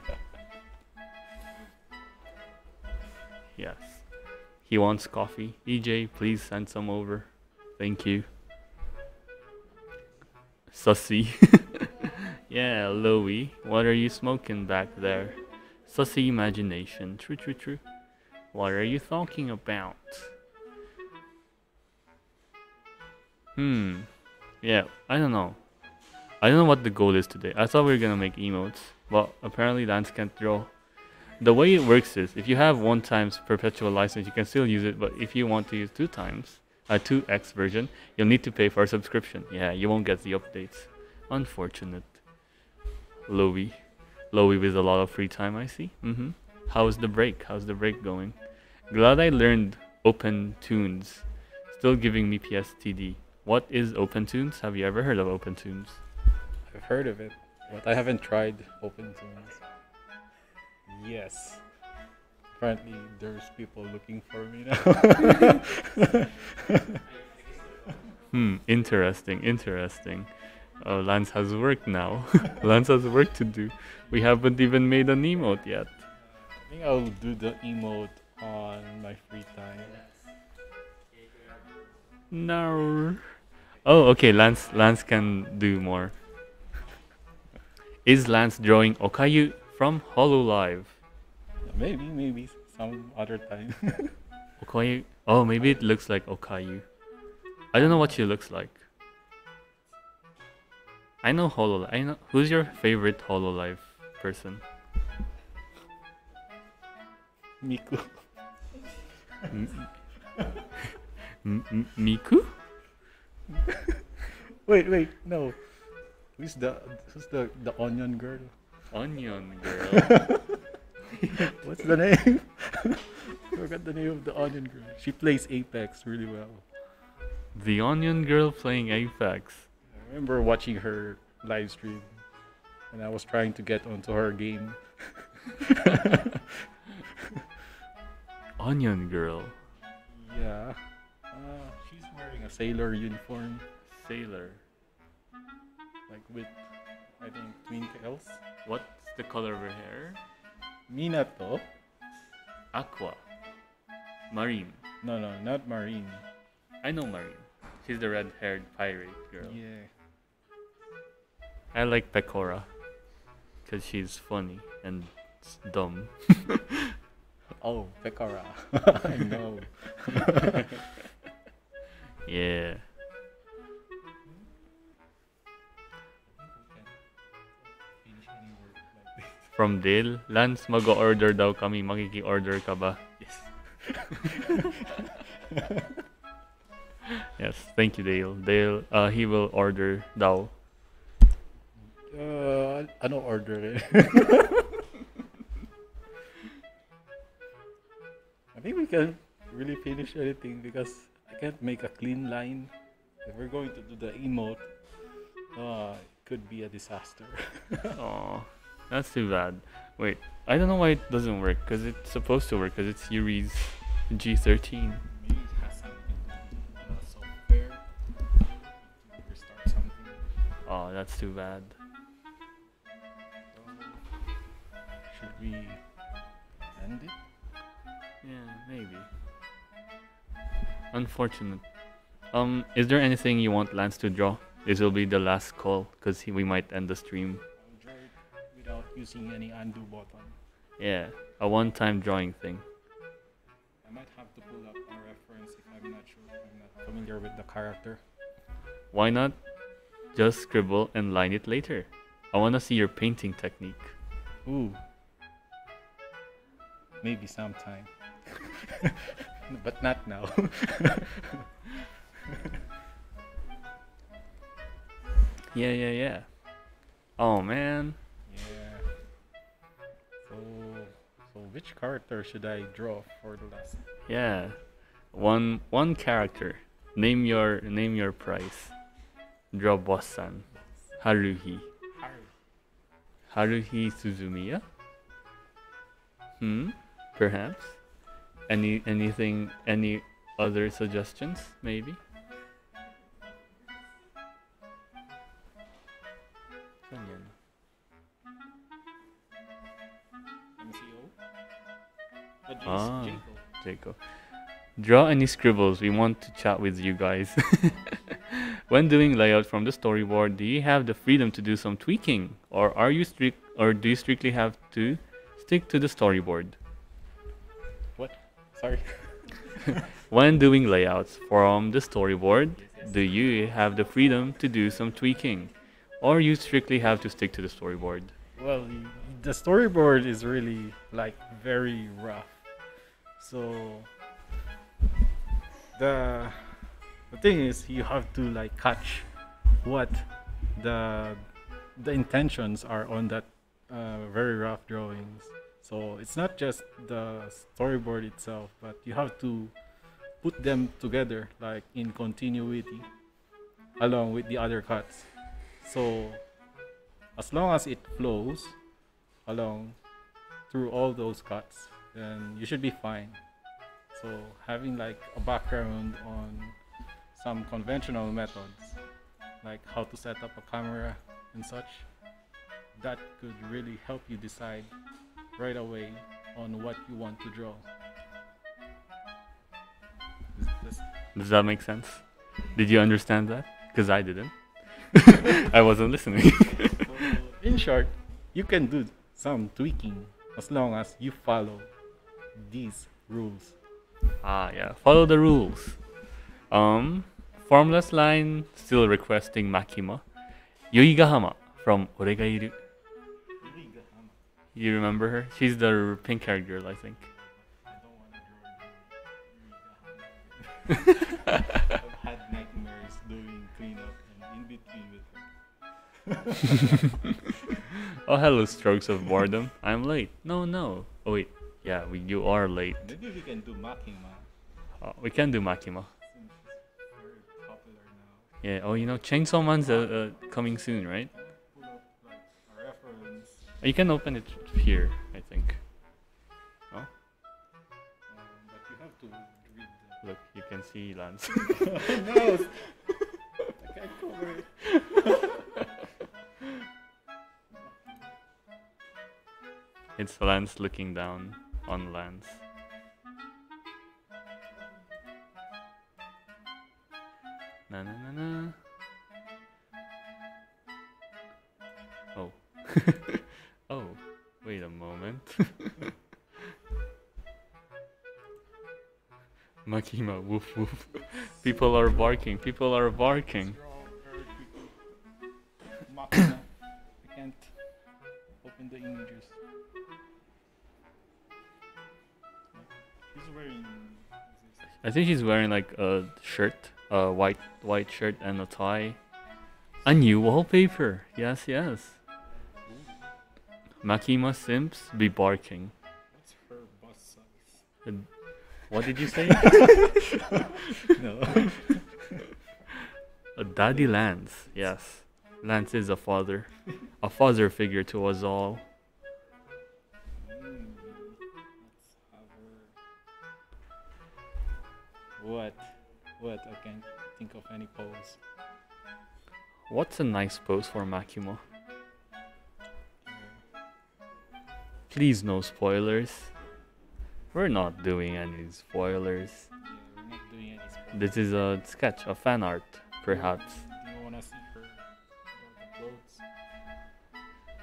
Yes. He wants coffee. EJ, please send some over. Thank you. Sussy. (laughs) yeah, Louie. What are you smoking back there? Sussy imagination. True, true, true. What are you talking about? Hmm. Yeah, I don't know. I don't know what the goal is today. I thought we were gonna make emotes, but apparently Lance can't draw. The way it works is if you have one times perpetual license, you can still use it, but if you want to use two times, a 2x version, you'll need to pay for a subscription. Yeah, you won't get the updates. Unfortunate. Lowy. Lowy with a lot of free time, I see. Mm-hmm. How's the break? How's the break going? Glad I learned OpenToonz. Still giving me PSTD. What is OpenToonz? Have you ever heard of Open Tunes? I've heard of it, but I haven't tried OpenToonz. Yes. Apparently, there's people looking for me now. (laughs) Hmm, interesting, interesting. Oh, Lance has work now. (laughs) Lance has work to do. We haven't even made an emote yet. I think I'll do the emote on my free time. No. Oh, okay. Lance, Lance can do more. Is Lance drawing Okayu from Hololive? Maybe, maybe some other time. (laughs) Okayu. Oh, maybe it looks like Okayu. I don't know what she looks like. I know Hololive. I know. Who's your favorite Hololive person? Miku. M- M- M- Miku? (laughs) Wait, wait, no. Who's the who's the the onion girl? Onion girl. (laughs) What's the name? I (laughs) Forgot the name of the onion girl. She plays Apex really well. the Onion girl playing Apex. I remember watching her live stream, and I was trying to get onto her game. (laughs) Onion girl. Yeah. Uh, she's wearing a sailor uniform, Sailor. Like with, I think, twinkles. What's the color of her hair? Minato? Aqua. Marine. No, no, not marine. I know Marine. She's the red haired pirate girl. Yeah. I like Pekora. Because she's funny and dumb. (laughs) Oh, Pekara. (laughs) I know. (laughs) Yeah. From Dale, Lance, mag-order daw kami. Makiki-order ka ba? Yes. (laughs) Yes, thank you, Dale. Dale, uh, he will order daw. Uh, ano order eh? (laughs) I think we can really finish anything because I can't make a clean line. If we're going to do the emote, uh, it could be a disaster. (laughs) Oh, that's too bad. Wait, I don't know why it doesn't work. Cause it's supposed to work. Cause it's Yuri's G13. Maybe it has something to do with the software. To restart something. Oh, that's too bad. Should we end it? Yeah, maybe. Unfortunate. Um, is there anything you want Lance to draw? This will be the last call, cause we might end the stream. Using any undo button. Yeah, a one-time drawing thing. I might have to pull up a reference if I'm not sure. I'm not familiar with the character. Why not just scribble and line it later? I wanna see your painting technique. Ooh. Maybe sometime. (laughs) but not now. (laughs) Yeah, yeah, yeah. Oh man. Which character should I draw for the last? Yeah. One one character. Name your name your price. Draw Bossan. Haruhi. Haruhi Suzumiya? Hmm? Perhaps? Any anything any other suggestions maybe? Draw any scribbles. We want to chat with you guys. (laughs) when doing layout from the storyboard, do you have the freedom to do some tweaking, or are you strict, or do you strictly have to stick to the storyboard? What? Sorry. (laughs) When doing layouts from the storyboard, do you have the freedom to do some tweaking, or you strictly have to stick to the storyboard? Well, the storyboard is really like very rough. So the the thing is you have to like catch what the the intentions are on that uh, very rough drawings. So it's not just the storyboard itself, but you have to put them together like in continuity along with the other cuts. So as long as it flows along through all those cuts, then you should be fine. So having like a background on some conventional methods, like how to set up a camera and such, that could really help you decide right away on what you want to draw. Does that make sense? Did you understand that? Because I didn't. (laughs) I wasn't listening. So, (laughs) in short, you can do some tweaking as long as you follow these rules. Ah, yeah. Follow the rules. Um, formless line still requesting Makima. Yuigahama from Oregairu. You remember her? She's the pink haired girl, I think. I don't want a girl Yuigahama I've had nightmares doing (laughs) cleanup and in between with her. Oh, hello, strokes of boredom. I'm late. No, no. Oh, wait. Yeah, we, you are late. Maybe we can do Makima Uh, we can do Makima. very popular now. Yeah. Oh, you know, Chainsaw Man's uh, uh, coming soon, right? Pull up like a reference. You can open it here, I think. Um, but you have to read Look, you can see Lance. (laughs) the. no! (laughs) I can't cover it. (laughs) it's Lance looking down on Lance. Na na na na. Oh. (laughs) oh. Wait a moment. (laughs) Makima, woof woof. People are barking. People are barking. I think she's wearing like a shirt, a white white shirt and a tie. A new wallpaper. Yes, yes. Makima Simps be barking. What's her bust size? What did you say? (laughs) No. (laughs) a daddy Lance. Yes. Lance is a father. A father figure to us all. Of any pose. What's a nice pose for Makima? Please no spoilers. We're not doing any spoilers. Yeah, we're not doing any spoilers. This is a sketch, a fan art, perhaps. Do you wanna see her without clothes?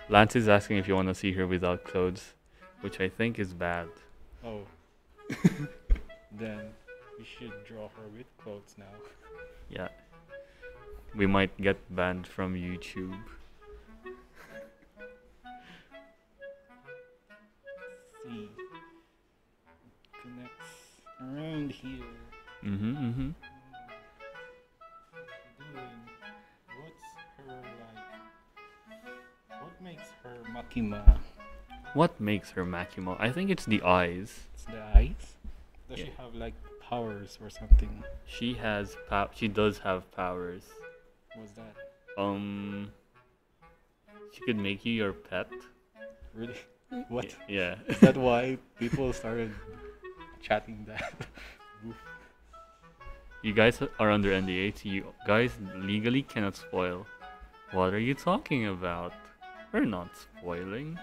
Lance is asking if you want to see her without clothes, which I think is bad. Oh. (laughs) then we should draw her with clothes now. (laughs) Yeah. We might get banned from YouTube. see. Connects around here. Mm-hmm, mm-hmm. What's her like? What makes her Makima? What makes her Makima? I think it's the eyes. It's the eyes. Does she have like powers or something? She has pow- she does have powers. What's that? Um she could make you your pet. Really? (laughs) What? Yeah. (laughs) Is that (laughs) why people started chatting that? you guys are under NDA, so you guys legally cannot spoil. What are you talking about? We're not spoiling.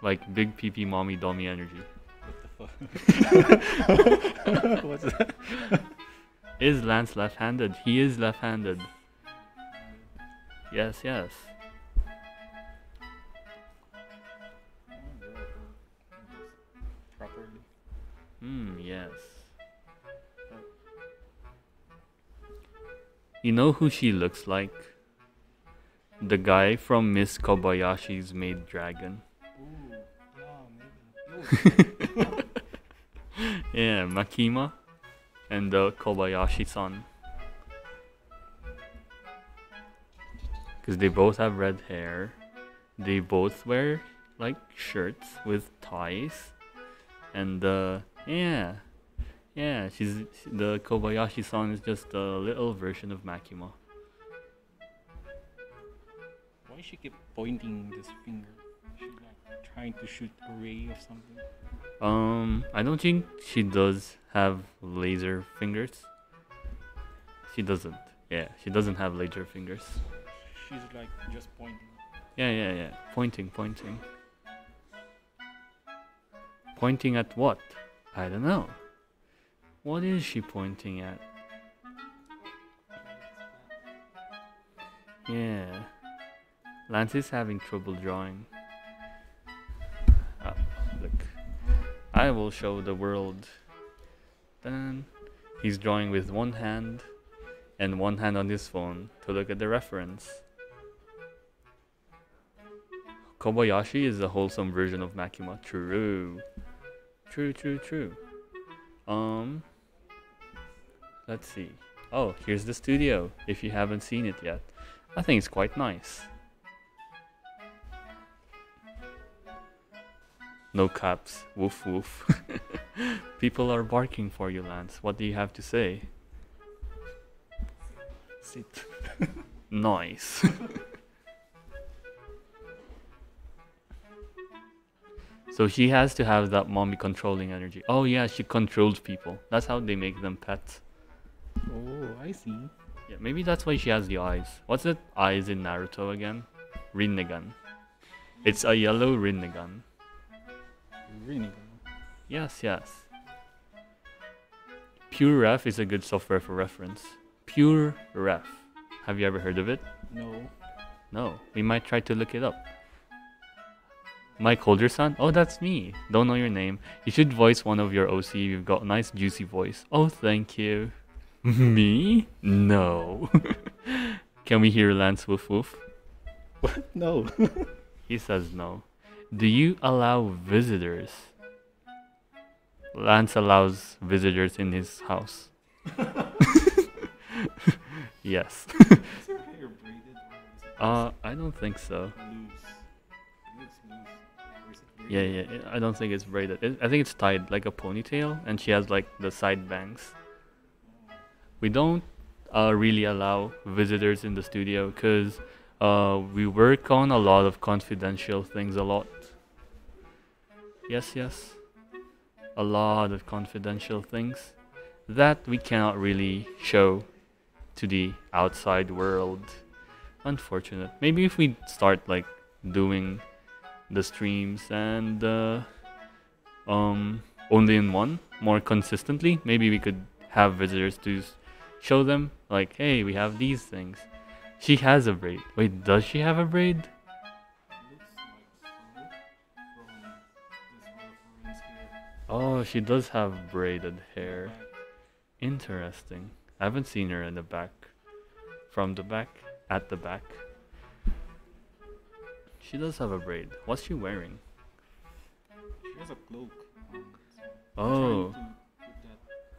Like big PP mommy dummy energy. What the fuck? What's that? (laughs) Is Lance left-handed? He is left-handed. Yes, yes. Hmm, yes. You know who she looks like? The guy from Miss Kobayashi's Maid Dragon. Ooh, yeah, maybe. (laughs) Yeah, Makima and the Kobayashi san. Because they both have red hair. They both wear like shirts with ties. And uh, yeah. Yeah, she's the Kobayashi san is just a little version of Makima. Why she keep pointing this finger? She like trying to shoot a ray or something. Um, I don't think she does have laser fingers. She doesn't. Yeah, she doesn't have laser fingers. She's like just pointing. Yeah, yeah, yeah. Pointing, pointing. Pointing at what? I don't know. What is she pointing at? Yeah. Lance is having trouble drawing. I will show the world. Then he's drawing with one hand and one hand on his phone to look at the reference. Kobayashi is a wholesome version of Makima. True. True, true, true. Um, let's see. Oh, here's the studio. If you haven't seen it yet, I think it's quite nice. No caps. Woof woof. (laughs) People are barking for you, Lance. What do you have to say? Sit. (laughs) Nice. (laughs) so she has to have that mommy controlling energy. Oh yeah, she controls people. That's how they make them pets. Oh, I see. Yeah, maybe that's why she has the eyes. What's it? Eyes in Naruto again? Rinnegan. It's a yellow Rinnegan. Really? Yes, yes. PureRef is a good software for reference. Pure Ref. Have you ever heard of it? No. No, we might try to look it up. Mike Holderson? Oh, that's me. Don't know your name. You should voice one of your OC. You've got a nice juicy voice. Oh, thank you. (laughs) me? No. (laughs) Can we hear Lance Woof Woof? What? No. (laughs) He says no. Do you allow visitors? Lance allows visitors in his house. (laughs) yes. (laughs) Is your hair braided or is it Uh, I don't think so. loose? It looks loose. Or is it braided? Yeah, yeah. I- I don't think it's braided. I think it's tied like a ponytail, and she has like the side bangs. We don't uh, really allow visitors in the studio because uh, we work on a lot of confidential things a lot. Yes, yes. A lot of confidential things that we cannot really show to the outside world. Unfortunate. Maybe if we start like doing the streams and uh, um only in one more consistently maybe we could have visitors to show them like hey we have these things she has a braid wait does she have a braid oh she does have braided hair interesting i haven't seen her in the back from the back at the back she does have a braid what's she wearing She has a cloak. Um, so oh I'm trying to put that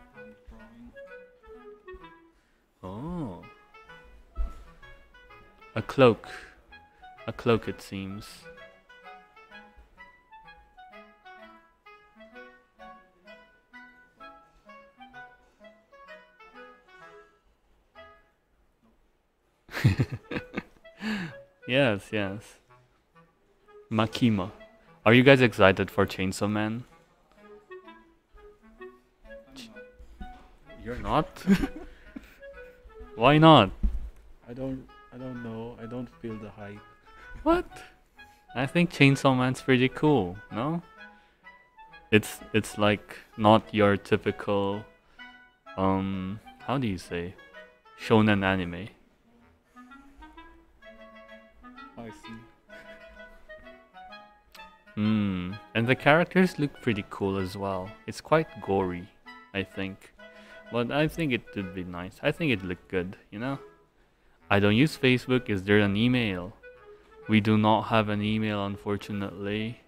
drawing. Oh. A cloak. A cloak, it seems. Yes, yes. Makima. Are you guys excited for Chainsaw Man? You're not? (laughs) Why not? I don't. I don't know. I don't feel the hype. What? I think Chainsaw Man's pretty cool, no? It's it's like not your typical um how do you say shonen anime. I see. Hmm. And the characters look pretty cool as well. It's quite gory, I think. But I think it would be nice. I think it looked good, you know? I don't use Facebook. Is there an email? We do not have an email, unfortunately.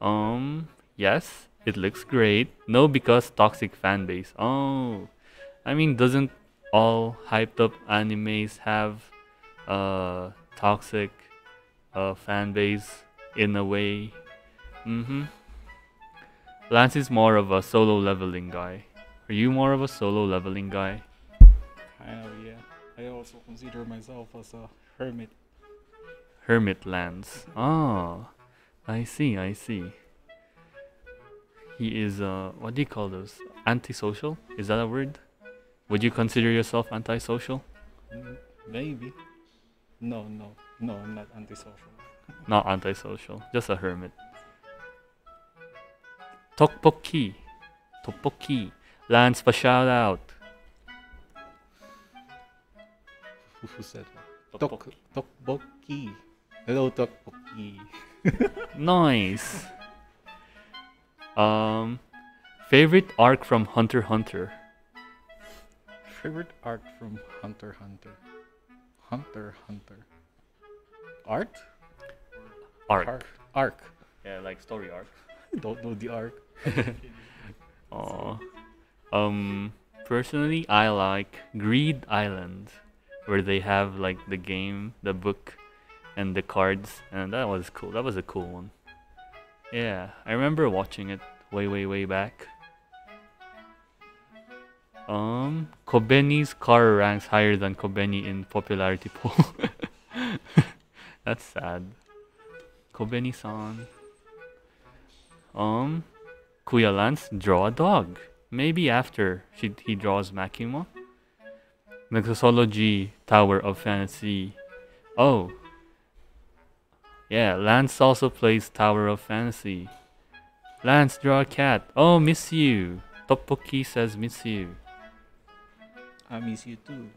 Um, yes, it looks great. No, because toxic fan base. Oh, I mean, doesn't all hyped up animes have uh toxic uh fan base in a way? Mm-hmm. Lance is more of a solo leveling guy. Are you more of a solo leveling guy? Kind of, yeah. I also consider myself as a hermit. Hermit Lance. Ah, I see, I see. He is uh what do you call those? Antisocial? Is that a word? Would you consider yourself antisocial? Mm, Maybe. No, no, no. I'm not antisocial. (laughs) Not antisocial, just a hermit. Tokpoki. Tokpoki. Lance pa shout out. Who, who said that? Tok Tokboki. Hello, Tokboki. (laughs) Nice. Um favorite arc from Hunter Hunter. Favorite art from Hunter Hunter. Hunter Hunter. Art? Arc. Arc. Arc. Yeah, like story arc. I (laughs) don't know the arc. (laughs) Aw. Um, personally, I like Greed Island, where they have like the game, the book, and the cards, and that was cool. That was a cool one. Yeah, I remember watching it way, way, way back. Um, Kobeni's car ranks higher than Kobeni in popularity poll. (laughs) That's sad. Kobeni-san. Um, Kuya Lance, draw a dog. Maybe after she, he draws Makima. Mixology Tower of Fantasy. Oh. Yeah, Lance also plays Tower of Fantasy. Lance, draw a cat. Oh, miss you. Toppoki says miss you. I miss you too.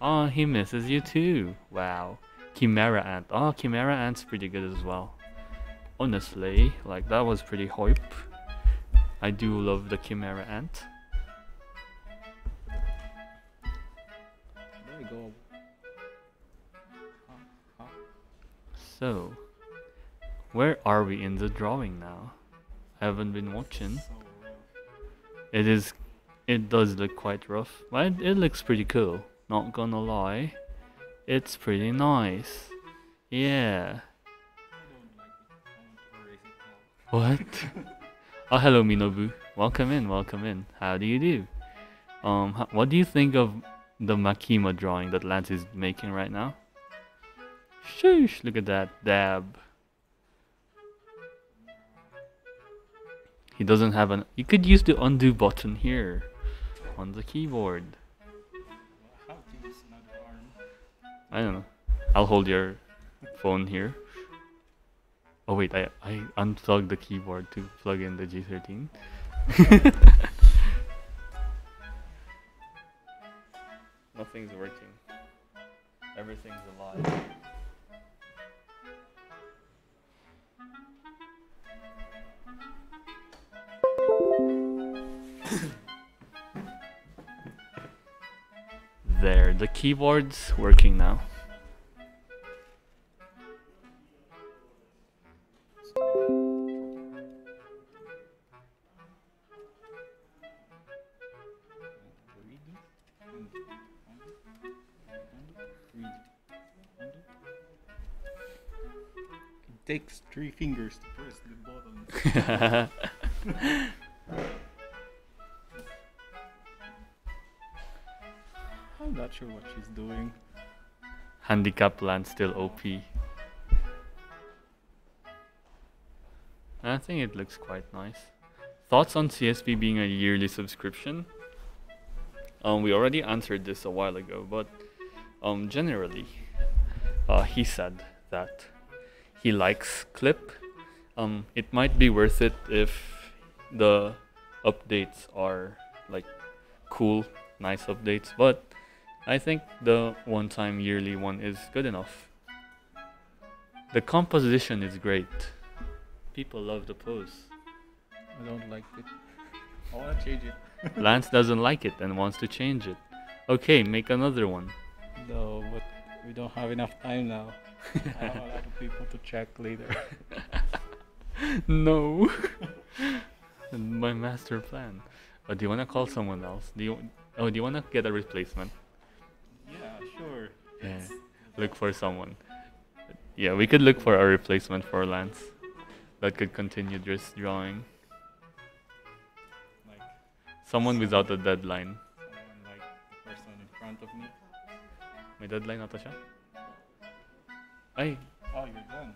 Oh, he misses you too. Wow. Chimera Ant. Oh, Chimera Ant's pretty good as well. Honestly, like that was pretty hype. I do love the Chimera Ant. There we go. So, where are we in the drawing now? I haven't been watching. Uh, It is, it does look quite rough, but it, it looks pretty cool. Not gonna lie, it's pretty nice. Yeah. What? (laughs) oh, hello, Minobu. Welcome in, welcome in. How do you do? Um, what do you think of the Makima drawing that Lance is making right now? Sheesh, look at that dab. He doesn't have an. You could use the undo button here on the keyboard. I don't know. I'll hold your phone here. Oh wait, I I unplugged the keyboard to plug in the G13. (laughs) Nothing's working. Everything's alive. The keyboard's working now. It takes three fingers to press the button. (laughs) Handicap Lance still OP. I think it looks quite nice. Thoughts on CSP being a yearly subscription? Um, we already answered this a while ago, but um, generally, uh, he said that he likes Clip. Um, it might be worth it if the updates are like cool, nice updates, but I think the one time yearly one is good enough. The composition is great. People love the pose. I don't like it. I wanna change it. (laughs) Lance doesn't like it and wants to change it. Okay, make another one. No, but we don't have enough time now. (laughs) I have a lot of people to check later. (laughs) no. My master plan. Oh, do you want to call someone else? Do you? Oh, do you want to get a replacement? Yeah, Look for someone. Yeah, we could look for a replacement for Lance that could continue this drawing. Like Someone without a deadline. someone like the person in front of me. My deadline ata siya? Ay, Oh, you're done.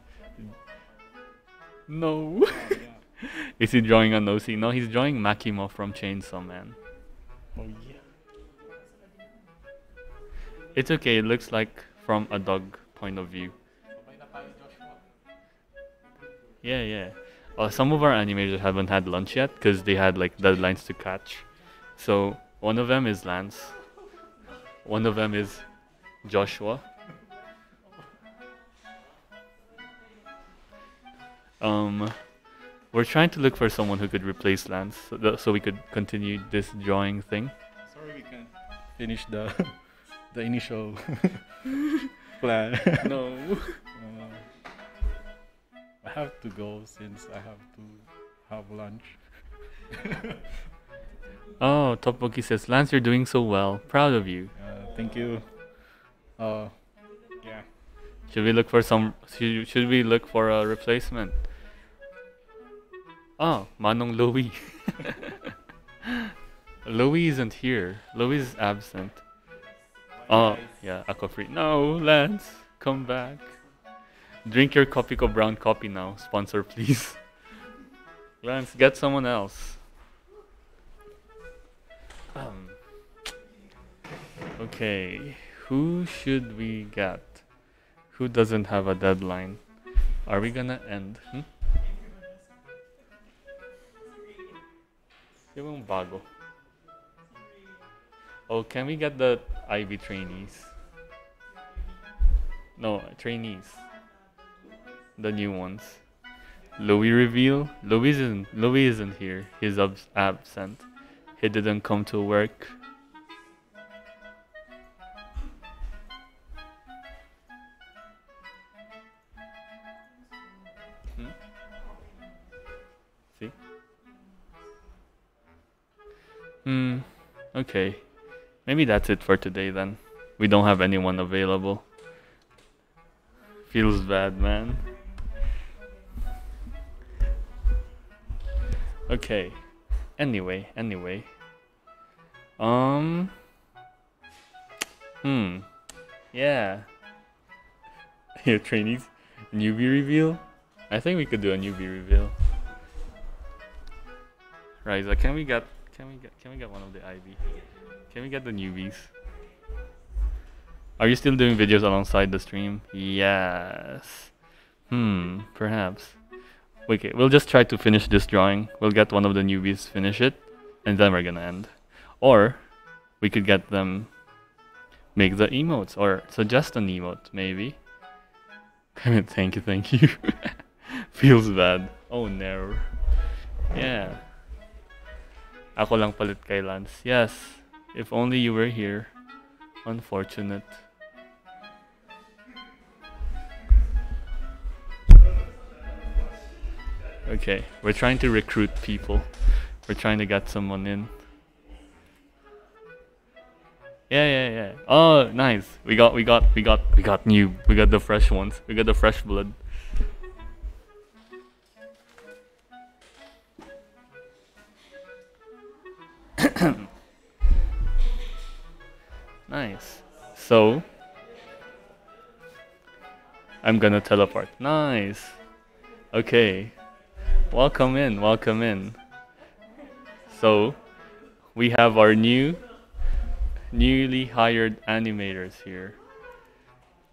no. Oh, yeah. (laughs) Is he drawing a nosy? No, he's drawing Makima from Chainsaw Man. Oh, yeah. It's okay, it looks like from a dog point of view. Yeah, yeah. Uh, some of our animators haven't had lunch yet because they had like deadlines to catch. So one of them is Lance. One of them is Joshua. Um, we're trying to look for someone who could replace Lance, so, so we could continue this drawing thing. Sorry, we can't finish the (laughs) the initial (laughs) plan. No. (laughs) Uh, I have to go since I have to have lunch. (laughs) Oh, Topmoki says, Lance, you're doing so well. Proud of you. Uh, thank you. Uh, yeah. Should we look for some? Should, should we look for a replacement? Oh, Manong Louis. Louis isn't here. Louis is absent. Oh, yeah, Aqua Free. No, Lance, come back. Drink your Kopiko brown coffee now. Sponsor, (laughs) please. Lance, get someone else. Um. Okay, who should we get? Who doesn't have a deadline? Are we gonna end? Hmm? Yung bago. Oh, can we get the IB trainees? No, trainees. The new ones. Louis reveal. Louis isn't. Louis isn't here. He's abs- absent. He didn't come to work. Hmm? See? Hmm. Okay. Maybe that's it for today then. We don't have anyone available. Feels bad, man. Okay. Anyway, anyway. Um. Hmm. Yeah. (laughs) Here, trainees. Newbie reveal? I think we could do a newbie reveal. Riza, can we get can we get can we get one of the IB? Can we get the newbies? Are you still doing videos alongside the stream? Yes. Hmm, perhaps. Okay, we'll just try to finish this drawing. We'll get one of the newbies finish it, and then we're gonna end. Or we could get them make the emotes or suggest an emote, maybe. I (laughs) mean, thank you, thank you. (laughs) Feels bad. Oh no. Yeah. Ako lang palit kay Lance. Yes. If only you were here. Unfortunate. Okay, we're trying to recruit people. We're trying to get someone in. Yeah, yeah, yeah. Oh, nice. We got, we got, we got, we got new. We got the fresh ones. We got the fresh blood. (clears throat) nice. So, I'm gonna teleport. Nice. Okay. Welcome in, welcome in. So, we have our new, newly hired animators here.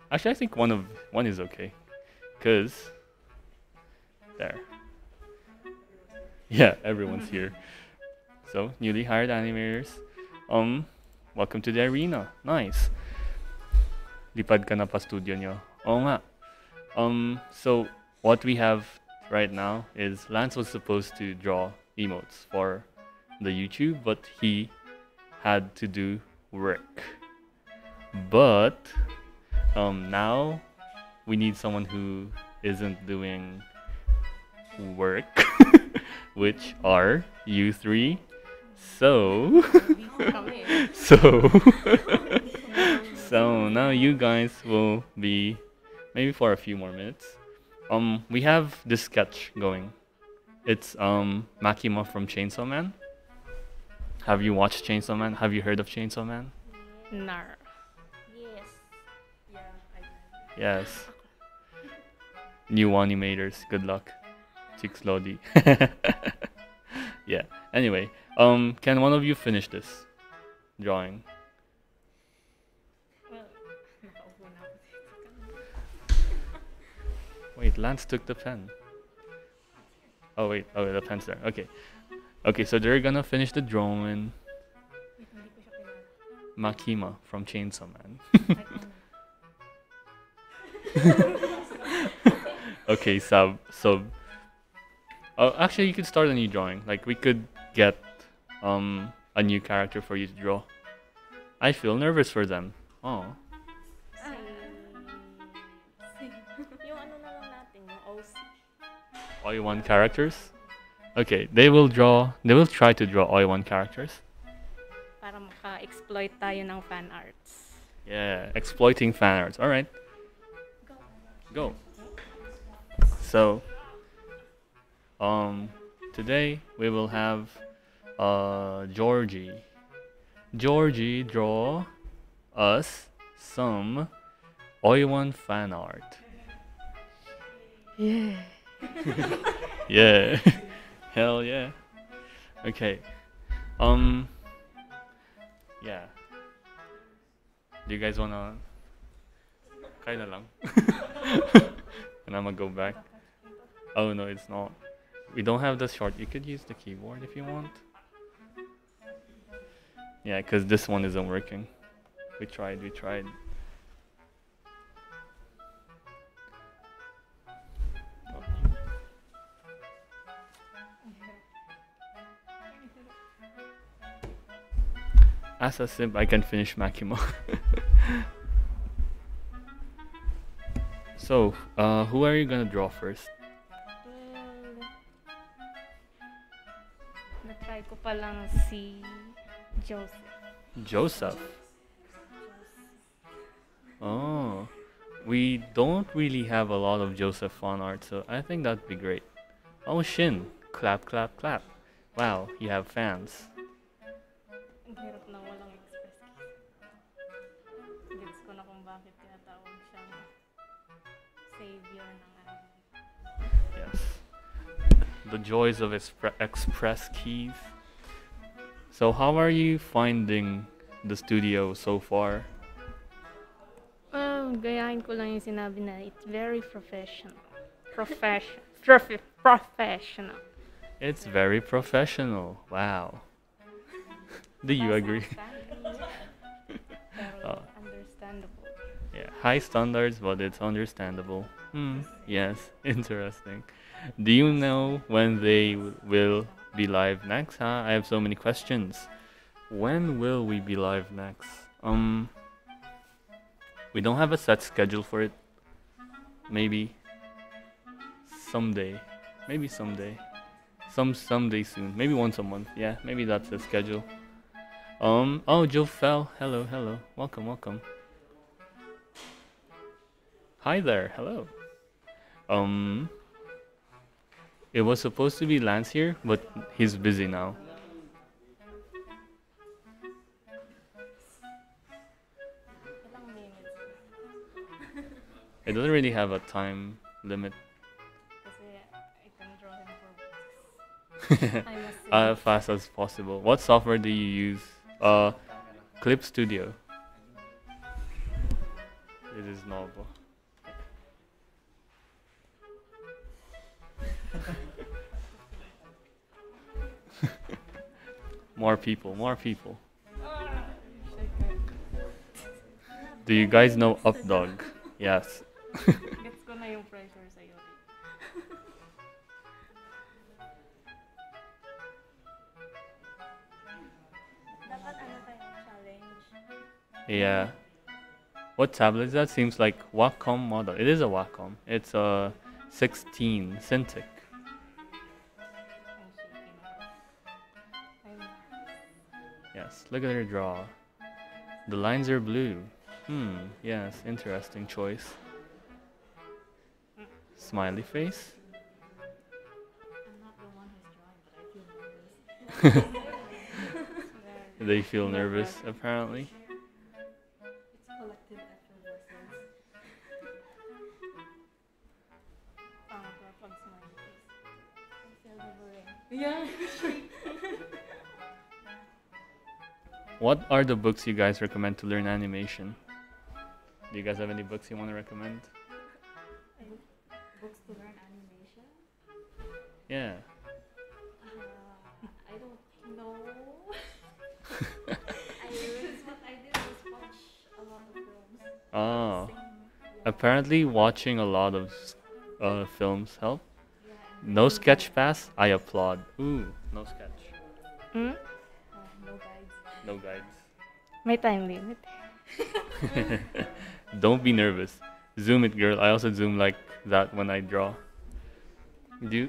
Actually, I think one of one is okay, cause there. Yeah, everyone's here. So, newly hired animators. Um, welcome to the arena. Nice. Lipad ka na pa studio nyo. Oo nga. Um, so, what we have right now is Lance was supposed to draw emotes for the YouTube, but he had to do work. But um, now we need someone who isn't doing work, (laughs) which are you three. So, (laughs) so, so now you guys will be maybe for a few more minutes. Um, we have this sketch going. It's um Makima from Chainsaw Man. Have you watched Chainsaw Man? Have you heard of Chainsaw Man? No. Yes. Yeah, I Yes. New animators. Good luck. Chicks Lodi. (laughs) yeah. Anyway, um, can one of you finish this drawing? Wait, Lance took the pen. Oh wait, oh the pen's there. Okay, okay, so they're gonna finish the drawing. Makima from Chainsaw Man. (laughs) Okay, sub, sub. Oh, actually, you could start a new drawing. Like we could get um a new character for you to draw. I feel nervous for them. Oh, Ay, Yung ano na lang natin, yung OC. OiWAN characters? Okay, they will draw. They will try to draw OiWAN characters. para maka-exploit tayo ng fan arts. Yeah, exploiting fan arts. All right. Go. Go. So, um, today we will have uh Georgie. Georgie draw us some Oiwan fan art. Yeah. (laughs) Yeah. (laughs) Hell yeah. Okay. Um. Yeah. Do you guys wanna? Kinda lang. (laughs) and I'm gonna go back. Oh no, it's not. We don't have the short. You could use the keyboard if you want. Yeah, because this one isn't working. We tried, we tried. As a simp, I can finish Makimo. (laughs) so, uh, who are you gonna draw first? Natry ko palang si... Joseph. Joseph. Oh, we don't really have a lot of Joseph fan art, so I think that'd be great. Oh, Shin, clap, clap, clap. Wow, you have fans. Yes. The joys of expre- express keys. So, how are you finding the studio so far? Well, gayahin ko lang yung sinabi na it's very professional. Profession. (laughs) Profi- professional. It's very professional. Wow. (laughs) Do you agree? (laughs) Oh. understandable. Yeah, high standards, but it's understandable. Hmm. Yes, interesting. Do you know when they will be live next? Huh? I have so many questions. When will we be live next? Um, we don't have a set schedule for it. Maybe someday. Maybe someday. Some someday soon. Maybe once a month. Yeah, maybe that's the schedule. Um. Oh, Joe Fell. Hello, hello. Welcome, welcome. Hi there. Hello. Um. It was supposed to be Lance here, but he's busy now. It doesn't really have a time limit. (laughs) As fast as possible. What software do you use? Uh, Clip Studio. It is novel. More people, more people. Do you guys know Updog? Yes. Gets ko na yung pressure sa'yo. Dapat ano tayo, challenge. Yeah. What tablet is that? Seems like Wacom model. It is a Wacom. It's a 16 Cintiq. Look at her draw. The lines are blue. Hmm, yes, interesting choice. Smiley face? (laughs) They feel nervous, apparently. It's What are the books you guys recommend to learn animation? Do you guys have any books you want to recommend? Books to learn animation? Yeah. Uh, I don't know. (laughs) I because what I did was watch a lot of films. Oh. Sing, Apparently, watching a lot of uh, films help. yeah, No sketch pass? I applaud. Ooh, no sketch. Hmm? No guides. No. May time limit. (laughs) Don't be nervous. Zoom it, girl. I also zoom like that when I draw. Do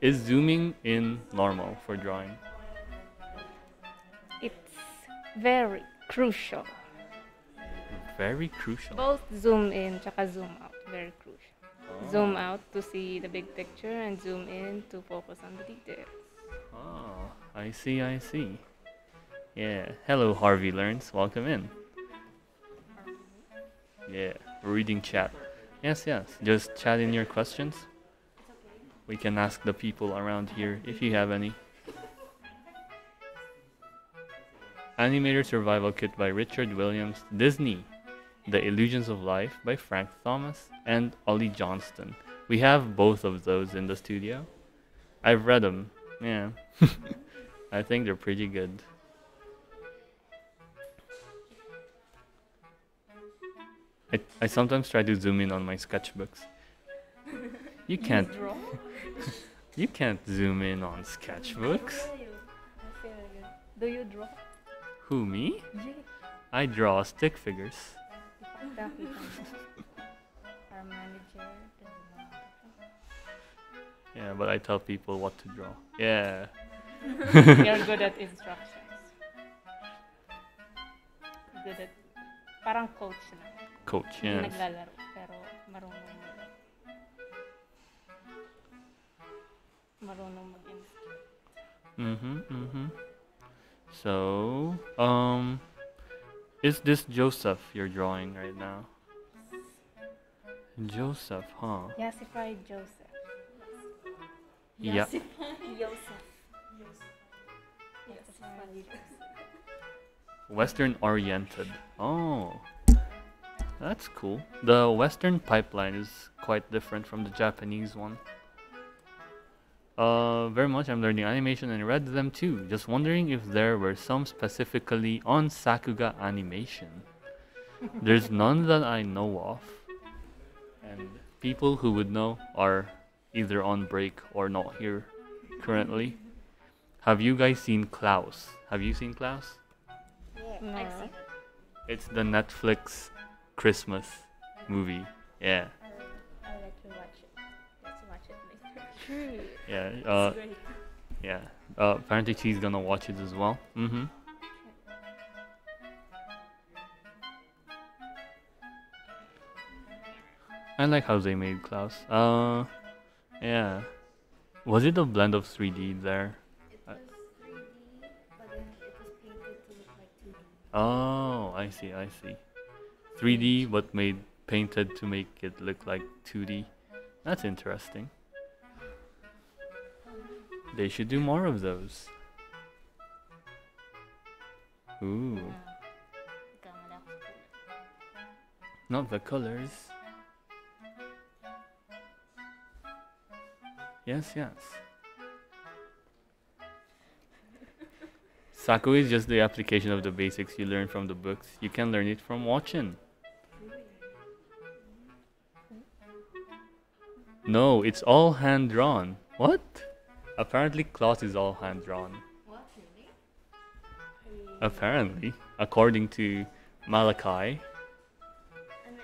is zooming in normal for drawing? It's very crucial. Very crucial. Both zoom in tsaka zoom out. Very crucial. Oh. Zoom out to see the big picture and zoom in to focus on the details. Oh, I see. I see. Yeah. Hello, Harvey Learns. Welcome in. Yeah, reading chat. Yes, yes. Just chat in your questions. We can ask the people around here if you have any. Animator Survival Kit by Richard Williams, Disney. The Illusions of Life by Frank Thomas and Ollie Johnston. We have both of those in the studio. I've read them. Yeah. (laughs) I think they're pretty good. I, I sometimes try to zoom in on my sketchbooks. You can't (laughs) you can't zoom in on sketchbooks. You. I feel you. Do you draw? Who me? I draw stick figures. ipakita kita mo. Our manager doesn't know how to draw. Yeah, but I tell people what to draw. Yeah. (laughs) You're good at instructions. Good at, parang coach na. Coach, Hindi yes. naglalaro, pero marunong mag, marunong mag-instruct. Mm-hmm, mm-hmm. So, um, is this Joseph you're drawing right now? Joseph, huh? Yassified Joseph. Yeah. Yosef. Western oriented. Oh, that's cool. The Western pipeline is quite different from the Japanese one. Uh, very much. I'm learning animation and read them too. Just wondering if there were some specifically on Sakuga animation. (laughs) There's none that I know of, and people who would know are either on break or not here currently. Have you guys seen Klaus? Have you seen Klaus? Yeah, No. I've seen it. It's the Netflix Christmas movie. Yeah, I would like to watch it. Let's watch it later. True. yeah, uh, yeah. Uh, apparently she's gonna watch it as well. Mm-hmm. I like how they made Klaus. Uh, yeah. Was it a blend of 3D there? It Uh, was 3D, but then it was painted to look like 2D. Oh, I see, I see. 3D but made painted to make it look like 2D. That's interesting. They should do more of those. Ooh, not the colors. Yes, yes. Saku is just the application of the basics you learn from the books. You can learn it from watching. No, it's all hand drawn. What? Apparently, Klaus is all hand drawn. What, really? Apparently, according to Malachi. I mean,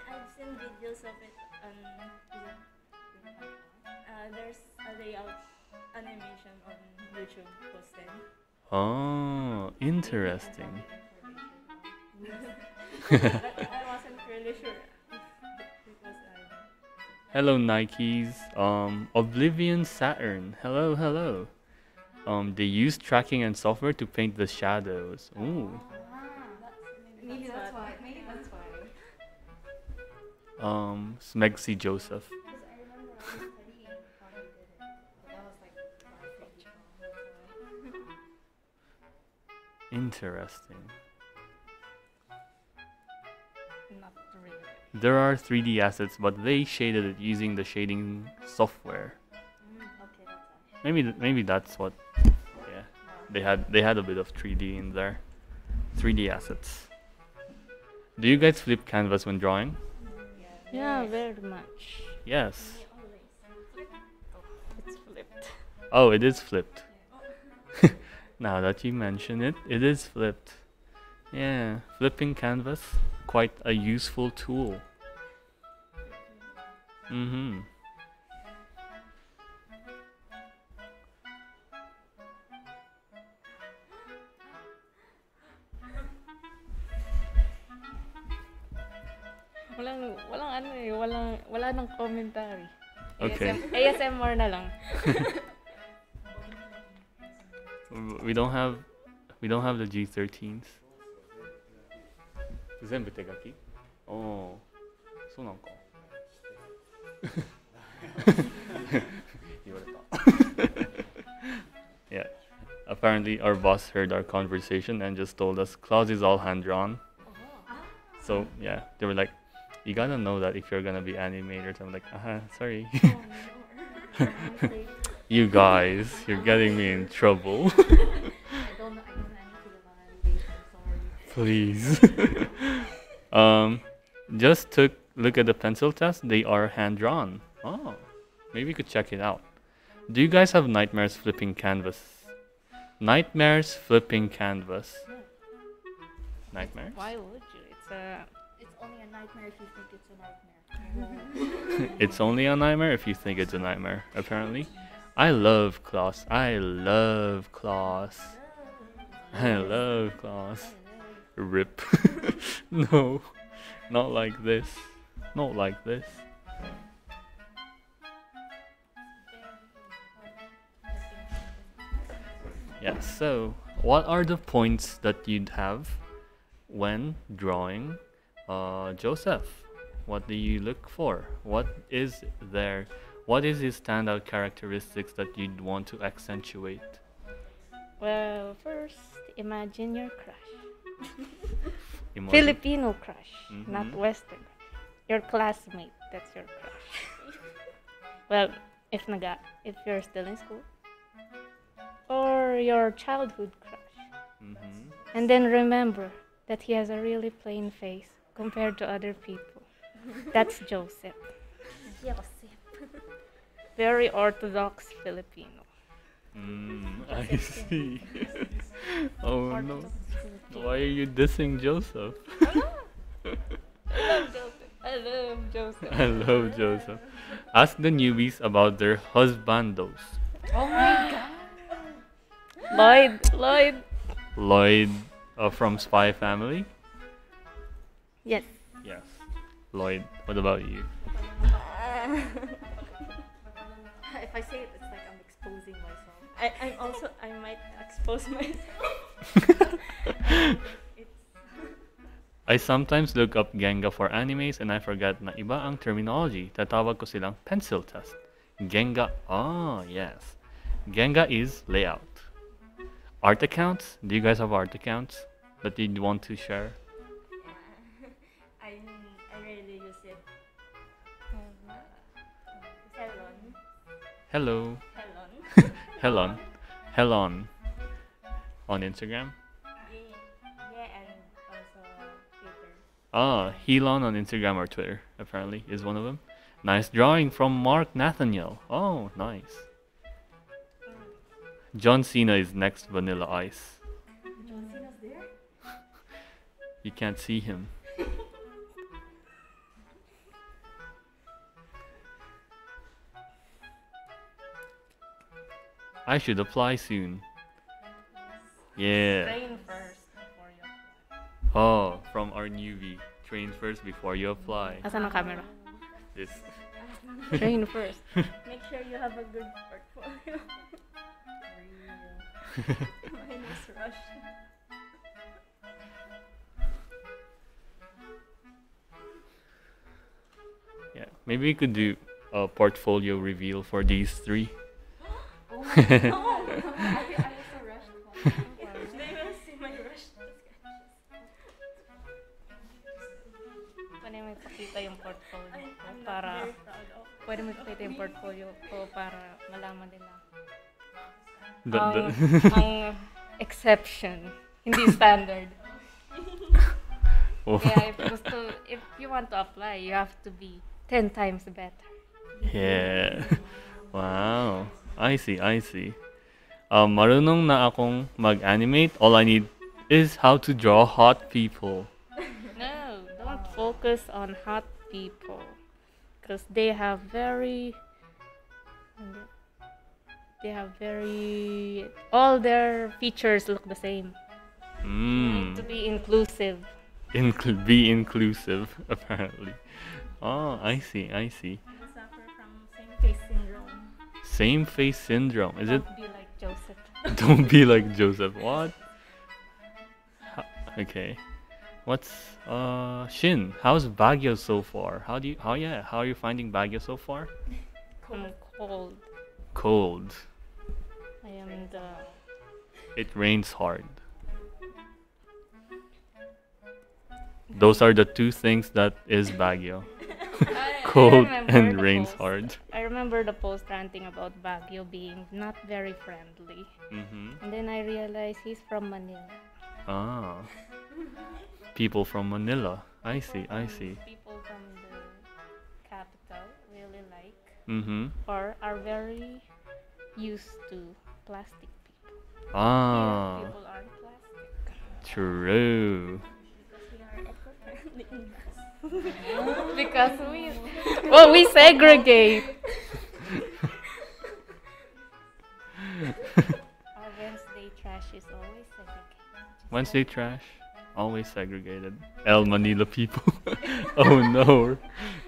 I've seen videos of it on. Uh, there's a layout animation on YouTube posted. Oh, interesting. (laughs) (laughs) I wasn't really sure. Hello, Nikes. Um, Oblivion Saturn. Hello, hello. Um, they use tracking and software to paint the shadows. Ooh. Maybe that's why. Maybe that's why. Um, Smegsy Joseph. Because I remember I was studying how they did it, but that was like garbage. That's why. Interesting. Not really. There are 3D assets, but they shaded it using the shading software. Mm, okay. Maybe th- maybe that's what. Yeah, they had they had a bit of 3D in there. 3D assets. Do you guys flip canvas when drawing? Yeah, very much. Yes. It's flipped. Oh, it is flipped. (laughs) now that you mention it, it is flipped. Yeah, flipping canvas, quite a useful tool. Mm-hmm. Walang, walang ano eh, walang, wala nang commentary. Okay. ASM, ASMR na lang. (laughs) We don't have we don't have the G13s. 全部手書きおーそうなんか言われた (laughs) Yeah apparently our boss heard our conversation and just told us Klaus is all hand drawn so yeah they were like you gotta know that if you're gonna be animators I'm like uh-huh sorry (laughs) you guys you're getting me in trouble (laughs) Please. (laughs) um, just took look at the pencil test. They are hand drawn. Oh, maybe you could check it out. Do you guys have nightmares flipping canvas? Nightmares flipping canvas. Nightmares? Why would you? It's a It's only a nightmare if you think it's a nightmare. (laughs) It's only a nightmare if you think it's a nightmare, apparently. I love Klaus. I love Klaus. I love Klaus. Rip. (laughs) no, not like this. Not like this. Yeah, so what are the points that you'd have when drawing uh, Joseph? What do you look for? What is there? What is his standout characteristics that you'd want to accentuate? well. First, imagine your crush. (laughs) Emoji? Filipino crush, not Mhm. Western. Your classmate, that's your crush. (laughs) well, if naga, if you're still in school, or your childhood crush. Mhm. And then remember that he has a really plain face compared to other people. (laughs) That's Joseph. Joseph. Very orthodox Filipino. Mm, I see. (laughs) (laughs) oh no. Why are you dissing Joseph? (laughs) I love Joseph. I love Joseph. I love Joseph. Ask the newbies about their husbandos. oh my god. (gasps) Lloyd, Lloyd. Lloyd uh, from Spy Family? Yes. Yes. Lloyd, what about you? if I say I, I'm also, I might expose myself. (laughs) I sometimes look up Genga for animes and I forget na iba ang terminology. Tatawag ko silang pencil test. Genga, oh yes. Genga is layout. Art accounts? Do you guys have art accounts that you'd want to share? (laughs) I I rarely use it. Hello. Uh, Helon. Helon. On Instagram? Yeah, and also Twitter. Ah, Helon on Instagram or Twitter, apparently, is one of them. Nice drawing from Mark Nathaniel. Oh, nice. John Cena is next Vanilla Ice. John Cena's there? (laughs) You can't see him. I should apply soon. Yeah. Train first before you Oh, from our newbie. Train first before you apply. Asan ang camera? This. (laughs) Train first. (laughs) Make sure you have a good portfolio. (laughs) Mine is rush. Yeah, maybe we could do a portfolio reveal for these three. Oh my god. (laughs) I, I also rushed one. they will see my rush. Pwede mo ipakita yung portfolio ko para pwede mo ipakita yung portfolio ko para malaman nila The, ang, the (laughs) ang exception, hindi standard. Oh, Kaya if gusto, if you want to apply, you have to be 10 times better. yeah. Wow. I see, I see. Um, marunong na akong mag-animate. All I need is how to draw hot people. (laughs) No, don't focus on hot people. Because they have very. They have very. All their features look the same. Need to Mm. be inclusive. Inclu- be inclusive, (laughs) apparently. Oh, I see, I see. Same face syndrome. Is it? Don't be like Joseph. (laughs) Don't be like Joseph. What? Okay. What's uh Shin? How's Baguio so far? How do you how yeah, how are you finding Baguio so far? I'm cold. Cold. I am the. It rains hard. Those are the two things that is Baguio. Cold and rains post. hard. I remember the post ranting about Baguio being not very friendly. Mm-hmm. And then I realized he's from Manila. Ah. People from Manila. I see, I Um, see. People from the capital really like Mm-hmm. or are very used to plastic people. Ah. people aren't plastic. True. Because we well we segregate. Our Wednesday trash is always segregated. Wednesday trash, always segregated. El Manila people. (laughs) oh no,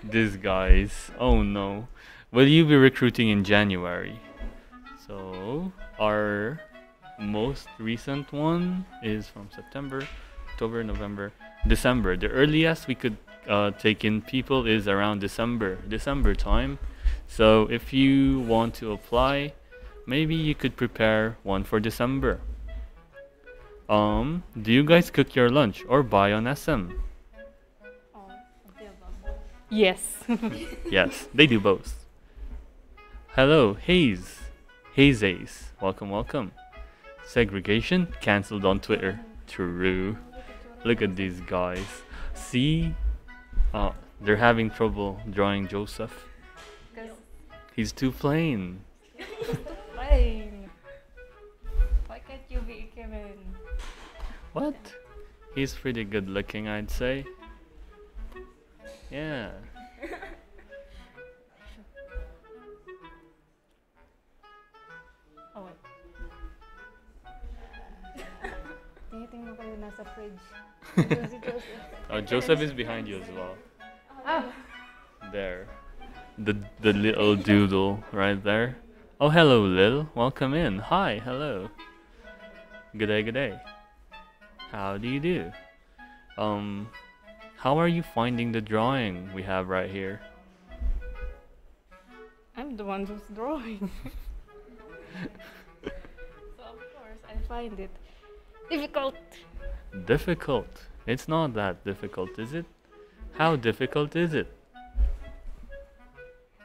these guys. Oh no. Will you be recruiting in January? So our most recent one is from September, October, November, December. The earliest we could uh, take in people is around December, December time. So if you want to apply, maybe you could prepare one for December. Um, do you guys cook your lunch or buy on SM? Of the above. Yes. (laughs) Yes, they do both. Hello, Hayes. Hayes Ace. Welcome, welcome. Segregation cancelled on Twitter. True. Look at these guys. See? Uh, they're having trouble drawing Joseph. He's too plain. fine. Why can't you be Kevin? What? He's pretty good looking, I'd say. Yeah. Oh, wait. Tinitingnan ko yung nasa fridge. Doon si Joseph. Oh, Joseph is behind you as well. Ah, There. The the little doodle right there. Oh hello Lil. Welcome in. Hi, hello. Good day, good day. How do you do? Um how are you finding the drawing we have right here? I'm the one who's drawing. (laughs) so of course I find it difficult. Difficult. It's not that difficult, is it? How difficult is it?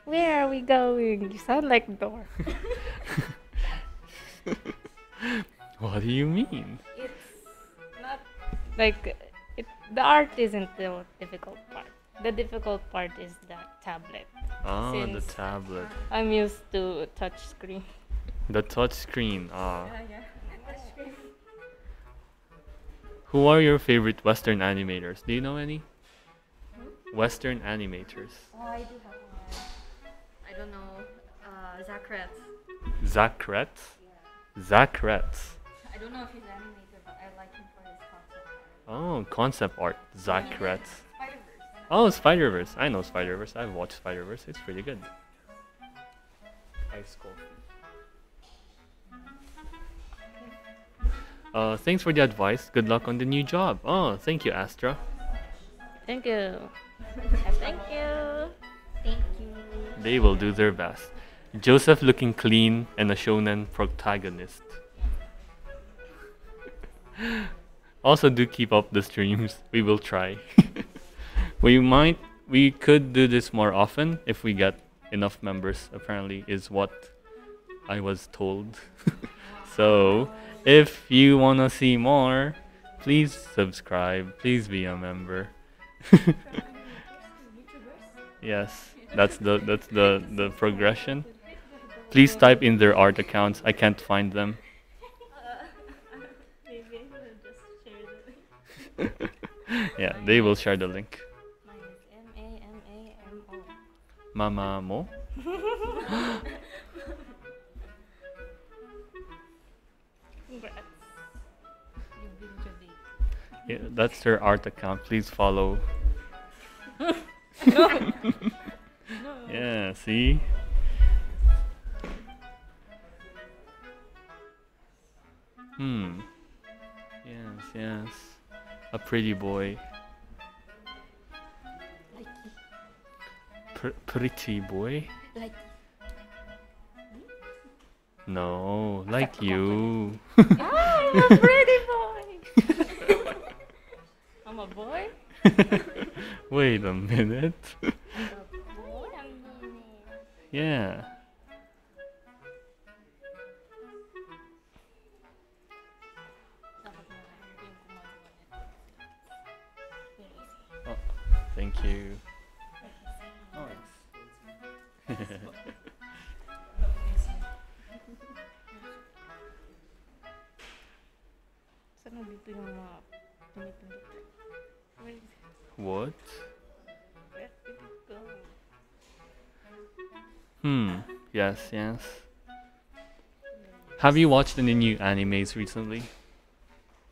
Where are we going? You sound like door. (laughs) What do you mean? it's not like it. The art isn't the difficult part. The difficult part is the tablet. Ah, the tablet. I'm used to touch screen. The touch screen. Ah. Yeah, yeah. Who are your favorite Western animators? Do you know any? Western animators. Oh, I do have one. I don't know. Uh, Zac Retz. Zach Kretz? Zach Kretz. I don't know if he's an animator, but I like him for his concept. art. Oh, concept art. Zach Kretz. Spider-Verse. Oh, Spider Verse. I know Spider Verse. I've watched Spider Verse. It's pretty good. High coffee. Uh, thanks for the advice. Good luck on the new job. Oh, thank you, Astra. Thank you. (laughs) Thank you. Thank you. They will do their best. Joseph looking clean and a shonen protagonist. (laughs) also, do keep up the streams. We will try. (laughs) we might, we could do this more often if we get enough members. Apparently, is what I was told. so, if you wanna see more, please subscribe. Please be a member. (laughs) Yes, that's the that's the the progression. Please type in their art accounts. I can't find them. Maybe I will just share the link. Yeah, they will share the link. M A M A M O. Mama mo. (laughs) Congrats. You've been to Yeah, that's their art account. Please follow. (laughs) (laughs) Yeah, see? Hmm. Yes, yes. A pretty boy. Like, Pr- pretty boy? like, No, like you. I'm a pretty boy. (laughs) I'm a boy. Wait a minute. boy, ang linis. Yeah. Dapat mo na yung gumagawa nito. Very easy. Oh, (laughs) on? What? Hmm. Yes, yes. Have you watched any new animes recently?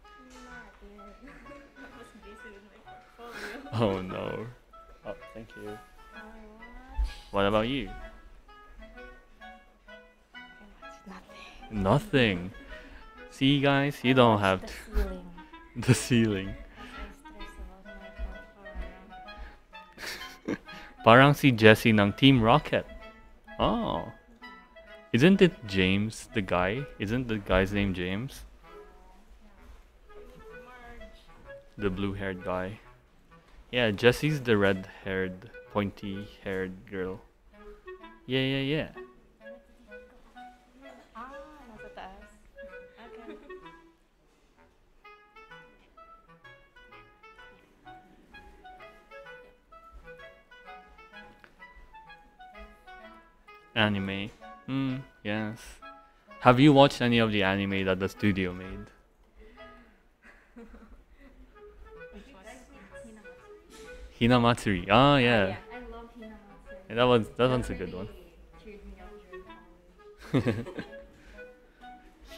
(laughs) oh no. Oh, thank you. What about you? Nothing. See, guys, you don't have the ceiling. (laughs) the ceiling. I stress about my portfolio. (laughs) Parang si Jesse ng Team Rocket. Oh. Isn't it James, the guy? Isn't the guy's name James? The blue haired guy. Yeah, Jesse's the red haired, pointy haired girl. Yeah, yeah, yeah. Anime. Hmm, yes. Have you watched any of the anime that the studio made? Hinamatsuri. Ah, yeah. Yeah, I love Hinamatsuri. Yeah, that was that one's a good one. Cheered me up during college.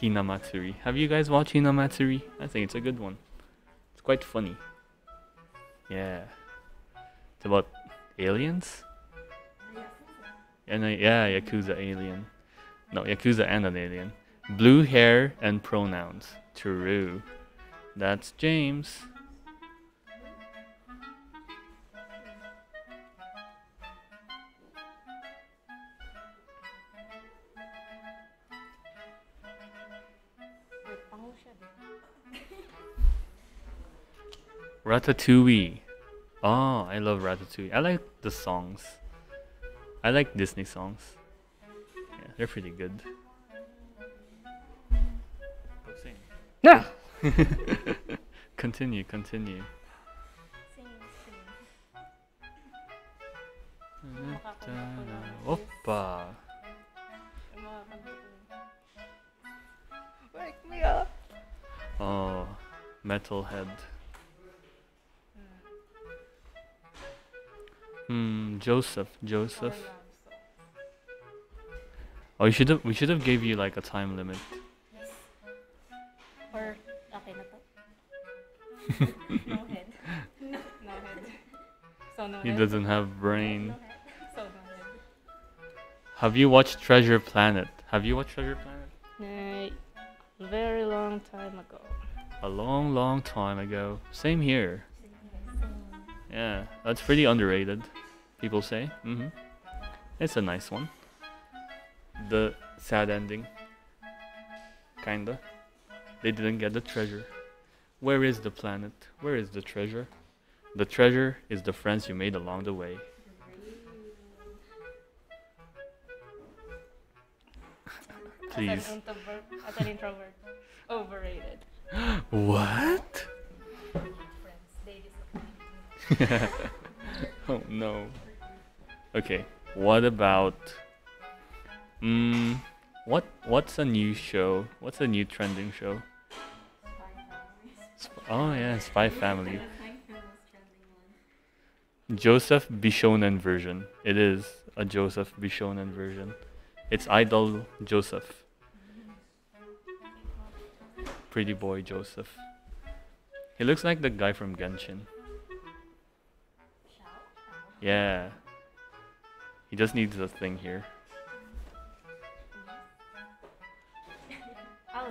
(laughs) Hinamatsuri. Have you guys watched Hinamatsuri? I think it's a good one. It's quite funny. Yeah. It's about aliens? And a, yeah, Yakuza alien. No, Yakuza and an alien. Blue hair and pronouns. True. That's James. Ratatouille. Oh, I love Ratatouille. I like the songs. I like Disney songs. Yeah, they're pretty good. No! (laughs) continue, continue. Sing, sing. Oppa. Yung mga kanta ko yun. Wake me up! Oh, Metalhead. Hmm, Joseph, Joseph. Oh, you should have. We should have gave you like a time limit. Or, okay na to? no (laughs) head. No, head. So no He head. doesn't have brain. No head. So no head. Have you watched Treasure Planet? Have you watched Treasure Planet? Uh, very long time ago. A long, long time ago. Same here. Yeah, that's pretty underrated. People say. Mm-hmm. It's a nice one. The sad ending. Kinda. They didn't get the treasure. Where is the planet? Where is the treasure? The treasure is the friends you made along the way. Please. As an introvert, as an introvert, overrated. (gasps) What? (laughs) oh no. Okay. What about mm what what's a new show? What's a new trending show? Sp- oh yeah, Spy Family. Joseph Bishonen version. It is a Joseph Bishonen version. It's Idol Joseph. Pretty boy Joseph. He looks like the guy from Genshin. Yeah. He just needs a thing here. (laughs) Oh,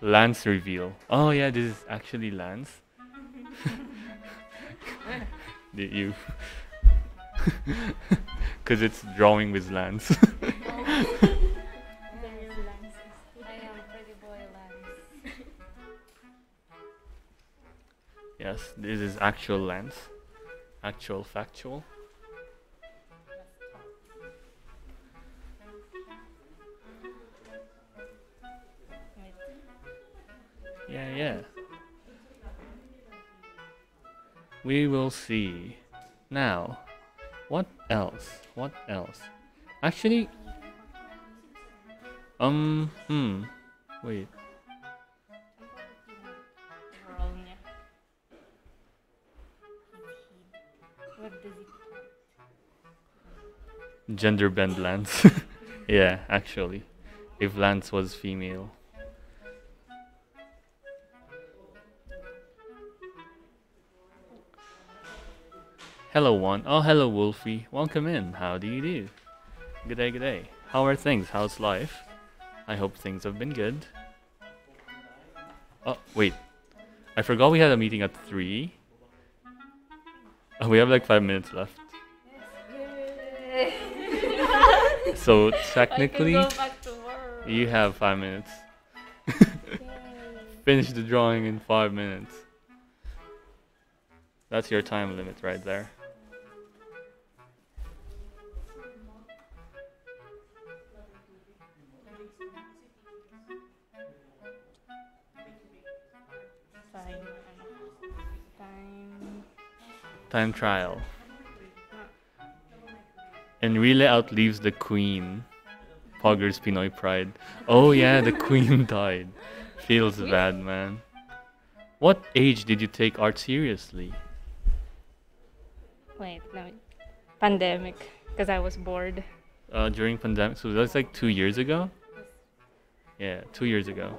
Lance reveal. Oh yeah, this is actually Lance. (laughs) Did you? (laughs) Cause it's drawing with Lance. Yes, this is actual Lance. Actual factual. Yeah, yeah. We will see. Now, what else? What else? Actually, um, hmm. Wait. Gender bend Lance. (laughs) yeah, actually, if Lance was female. Hello, one. Oh, hello, Wolfie. Welcome in. How do you do? Good day, good day. How are things? How's life? I hope things have been good. Oh, wait. I forgot we had a meeting at 3. Oh, we have like 5 minutes left. (laughs) So, technically, I can go back to work. you have 5 minutes. Finish the drawing in 5 minutes. That's your time limit right there. Time. Time. Time trial. Enrile outlives the queen. Pogger's Pinoy pride. Oh yeah, the (laughs) queen died. Feels bad, man. What age did you take art seriously? Wait, no. Pandemic. Because I was bored. Uh, during pandemic, so that's like two years ago. Yeah, two years ago.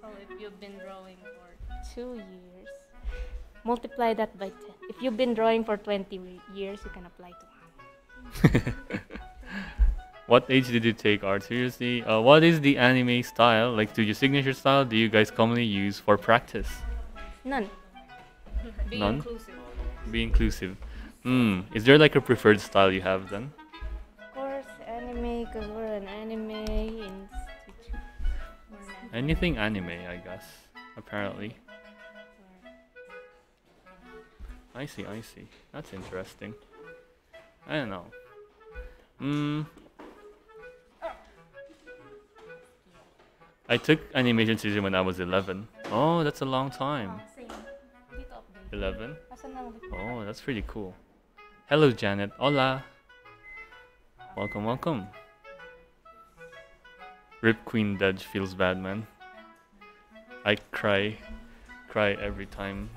So if you've been drawing for two years, multiply that by 10. If you've been drawing for 20 years, you can apply to one. (laughs) what age did you take art seriously? Uh, what is the anime style? Like, do your signature style, do you guys commonly use for practice? None. (laughs) Be None? inclusive. Be inclusive. Hmm. Is there like a preferred style you have then? Of course, anime, because we're an anime institute. We're an anime. Anything anime, I guess. Apparently. I see, I see. That's interesting. I don't know. Hmm. I took animation season when I was 11. Oh, that's a long time. Ah, same. Dito update. 11? Oh, that's pretty cool. Hello, Janet. Hola. Welcome, welcome. Rip Queen Dudge feels bad, man. I cry, cry every time.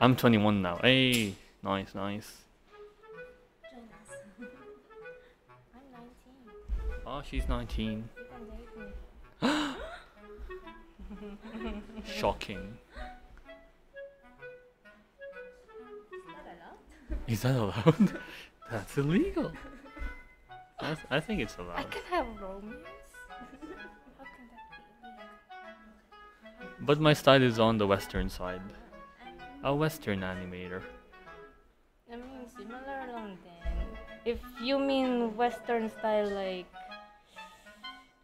I'm 21 now. Hey, nice, nice. Join us. I'm 19. Oh, she's 19. You can date me. Shocking. Is that allowed? (laughs) Is that allowed? (laughs) That's illegal. That's, I think it's allowed. I can have romance. How can that be illegal? But my style is on the western side. A western animator. I mean, similar lang din. If you mean Western style like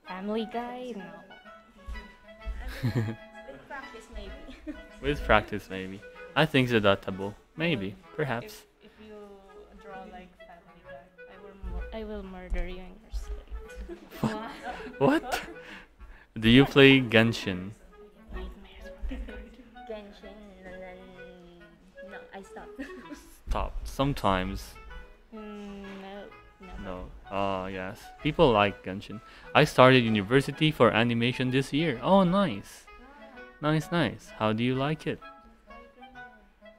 Family Guy, no. With practice, maybe. (laughs) With practice, maybe. I think it's adaptable. Maybe. Perhaps. If, if you draw like Family Guy, I will mur- I will murder you in your sleep. What? (laughs) Do you play Genshin? (laughs) Genshin, and then no, I stopped. Stop. Sometimes. Mm, no, no. No. Ah, yes. People like Genshin. I started university for animation this year. Oh, nice. Nice, nice. How do you like it?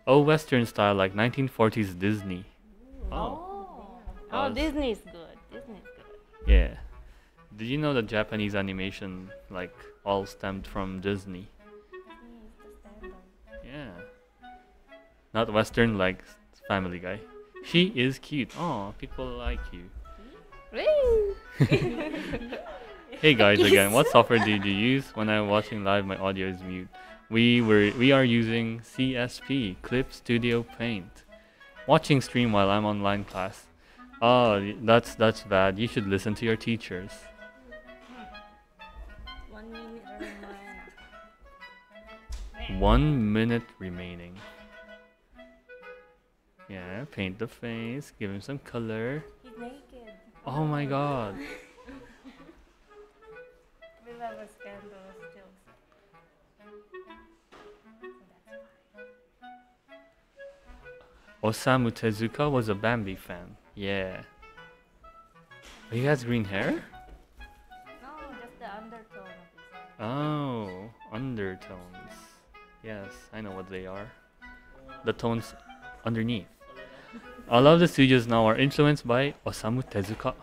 Oh, Western style, like 1940s Disney. Oh, Oh, Uh, Disney's good. Disney's good. yeah. Did you know that Japanese animation, like, all stemmed from Disney? Disney is. Yeah. Not Western, like Family Guy. She is cute. Oh, people like you. Hey guys again, what software did you use? When I'm watching live my audio is mute. We were we are using CSP, Clip Studio Paint. Watching stream while I'm online class. Oh, that's that's bad. You should listen to your teachers. One minute (laughs) reminder. One minute remaining. Yeah, paint the face, give him some color. He's naked. Oh my god. We love a scandalous why. Osamu oh, Tezuka was a Bambi fan. Yeah. Oh, he has green hair? No, just the undertone of his hair. Oh, undertones. Yes, I know what they are. The tones underneath. A lot of the studios now are influenced by Osamu Tezuka.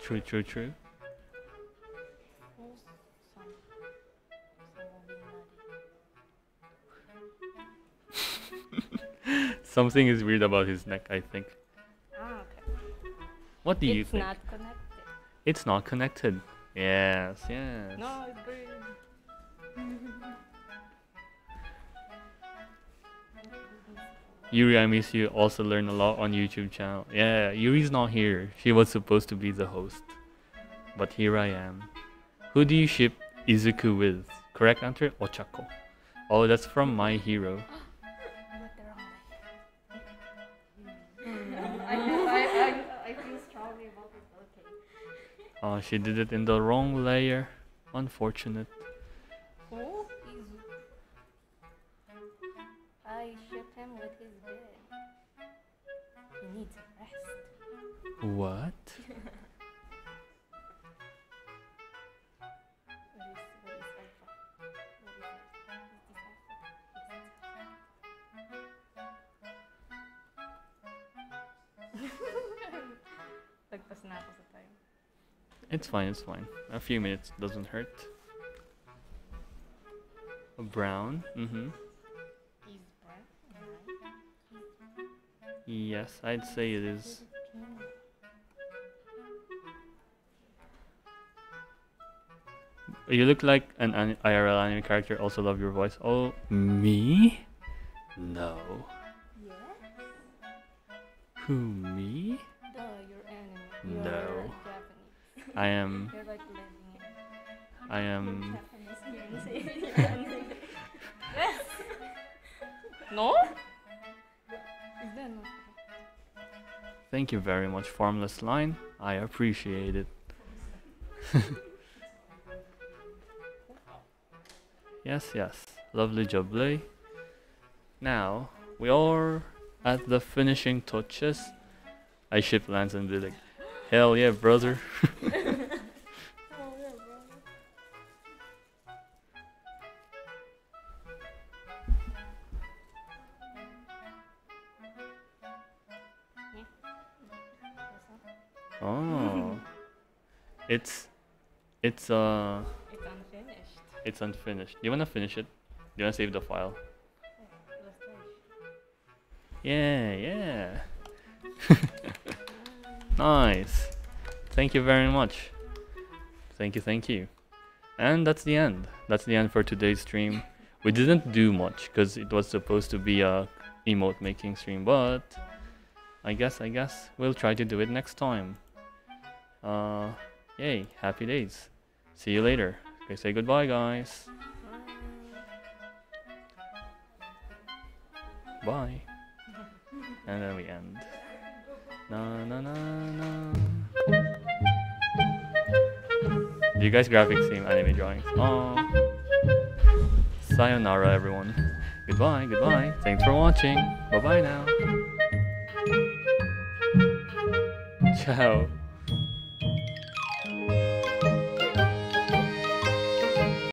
True, true, true. Who's some? Someone Something is weird about his neck, I think. Ah, okay. What do you think? it's not connected. It's not connected. Yes, yes. No, it's green. (laughs) Yuri, I miss you. Also learn a lot on YouTube channel. Yeah, Yuri's not here. She was supposed to be the host, but here I am. Who do you ship Izuku with? Correct answer, Ochako. Oh, that's from My Hero. What the wrong I, I, I, I feel strongly about this, but okay. Oh, she did it in the wrong layer. Unfortunate. (laughs) alpha? Lagpas na ako sa time. It's fine, it's fine. A few minutes doesn't hurt. A brown. Mm-hmm. He's brown, right? Yes, I'd say it is. You look like an, IRL anime character. Also love your voice. Oh, me? No. Yes. Who me? Duh, you're anime. No. You're Japanese. I am. Like. I am. Yes. (laughs) No? Is that not Thank you very much, formless line. I appreciate it. (laughs) yes, yes. Lovely job, jubbly. Now we are at the finishing touches. I ship Lance and be like, hell yeah, brother. Oh, (laughs) yeah, bro. Yeah. That's all. Oh, it's it's uh It's unfinished. Do you wanna finish it? Do you wanna save the file? Yeah, yeah. (laughs) nice. Thank you very much. Thank you, thank you. And that's the end. That's the end for today's stream. We didn't do much because it was supposed to be a emote making stream, but I guess I guess we'll try to do it next time. Uh, yay! Happy days. See you later. Okay, say goodbye, guys. Bye. And then we end. Na na na na. Do you guys graphics team anime drawings? Oh. Sayonara, everyone. Goodbye, goodbye. Thanks for watching. Bye bye now. Ciao.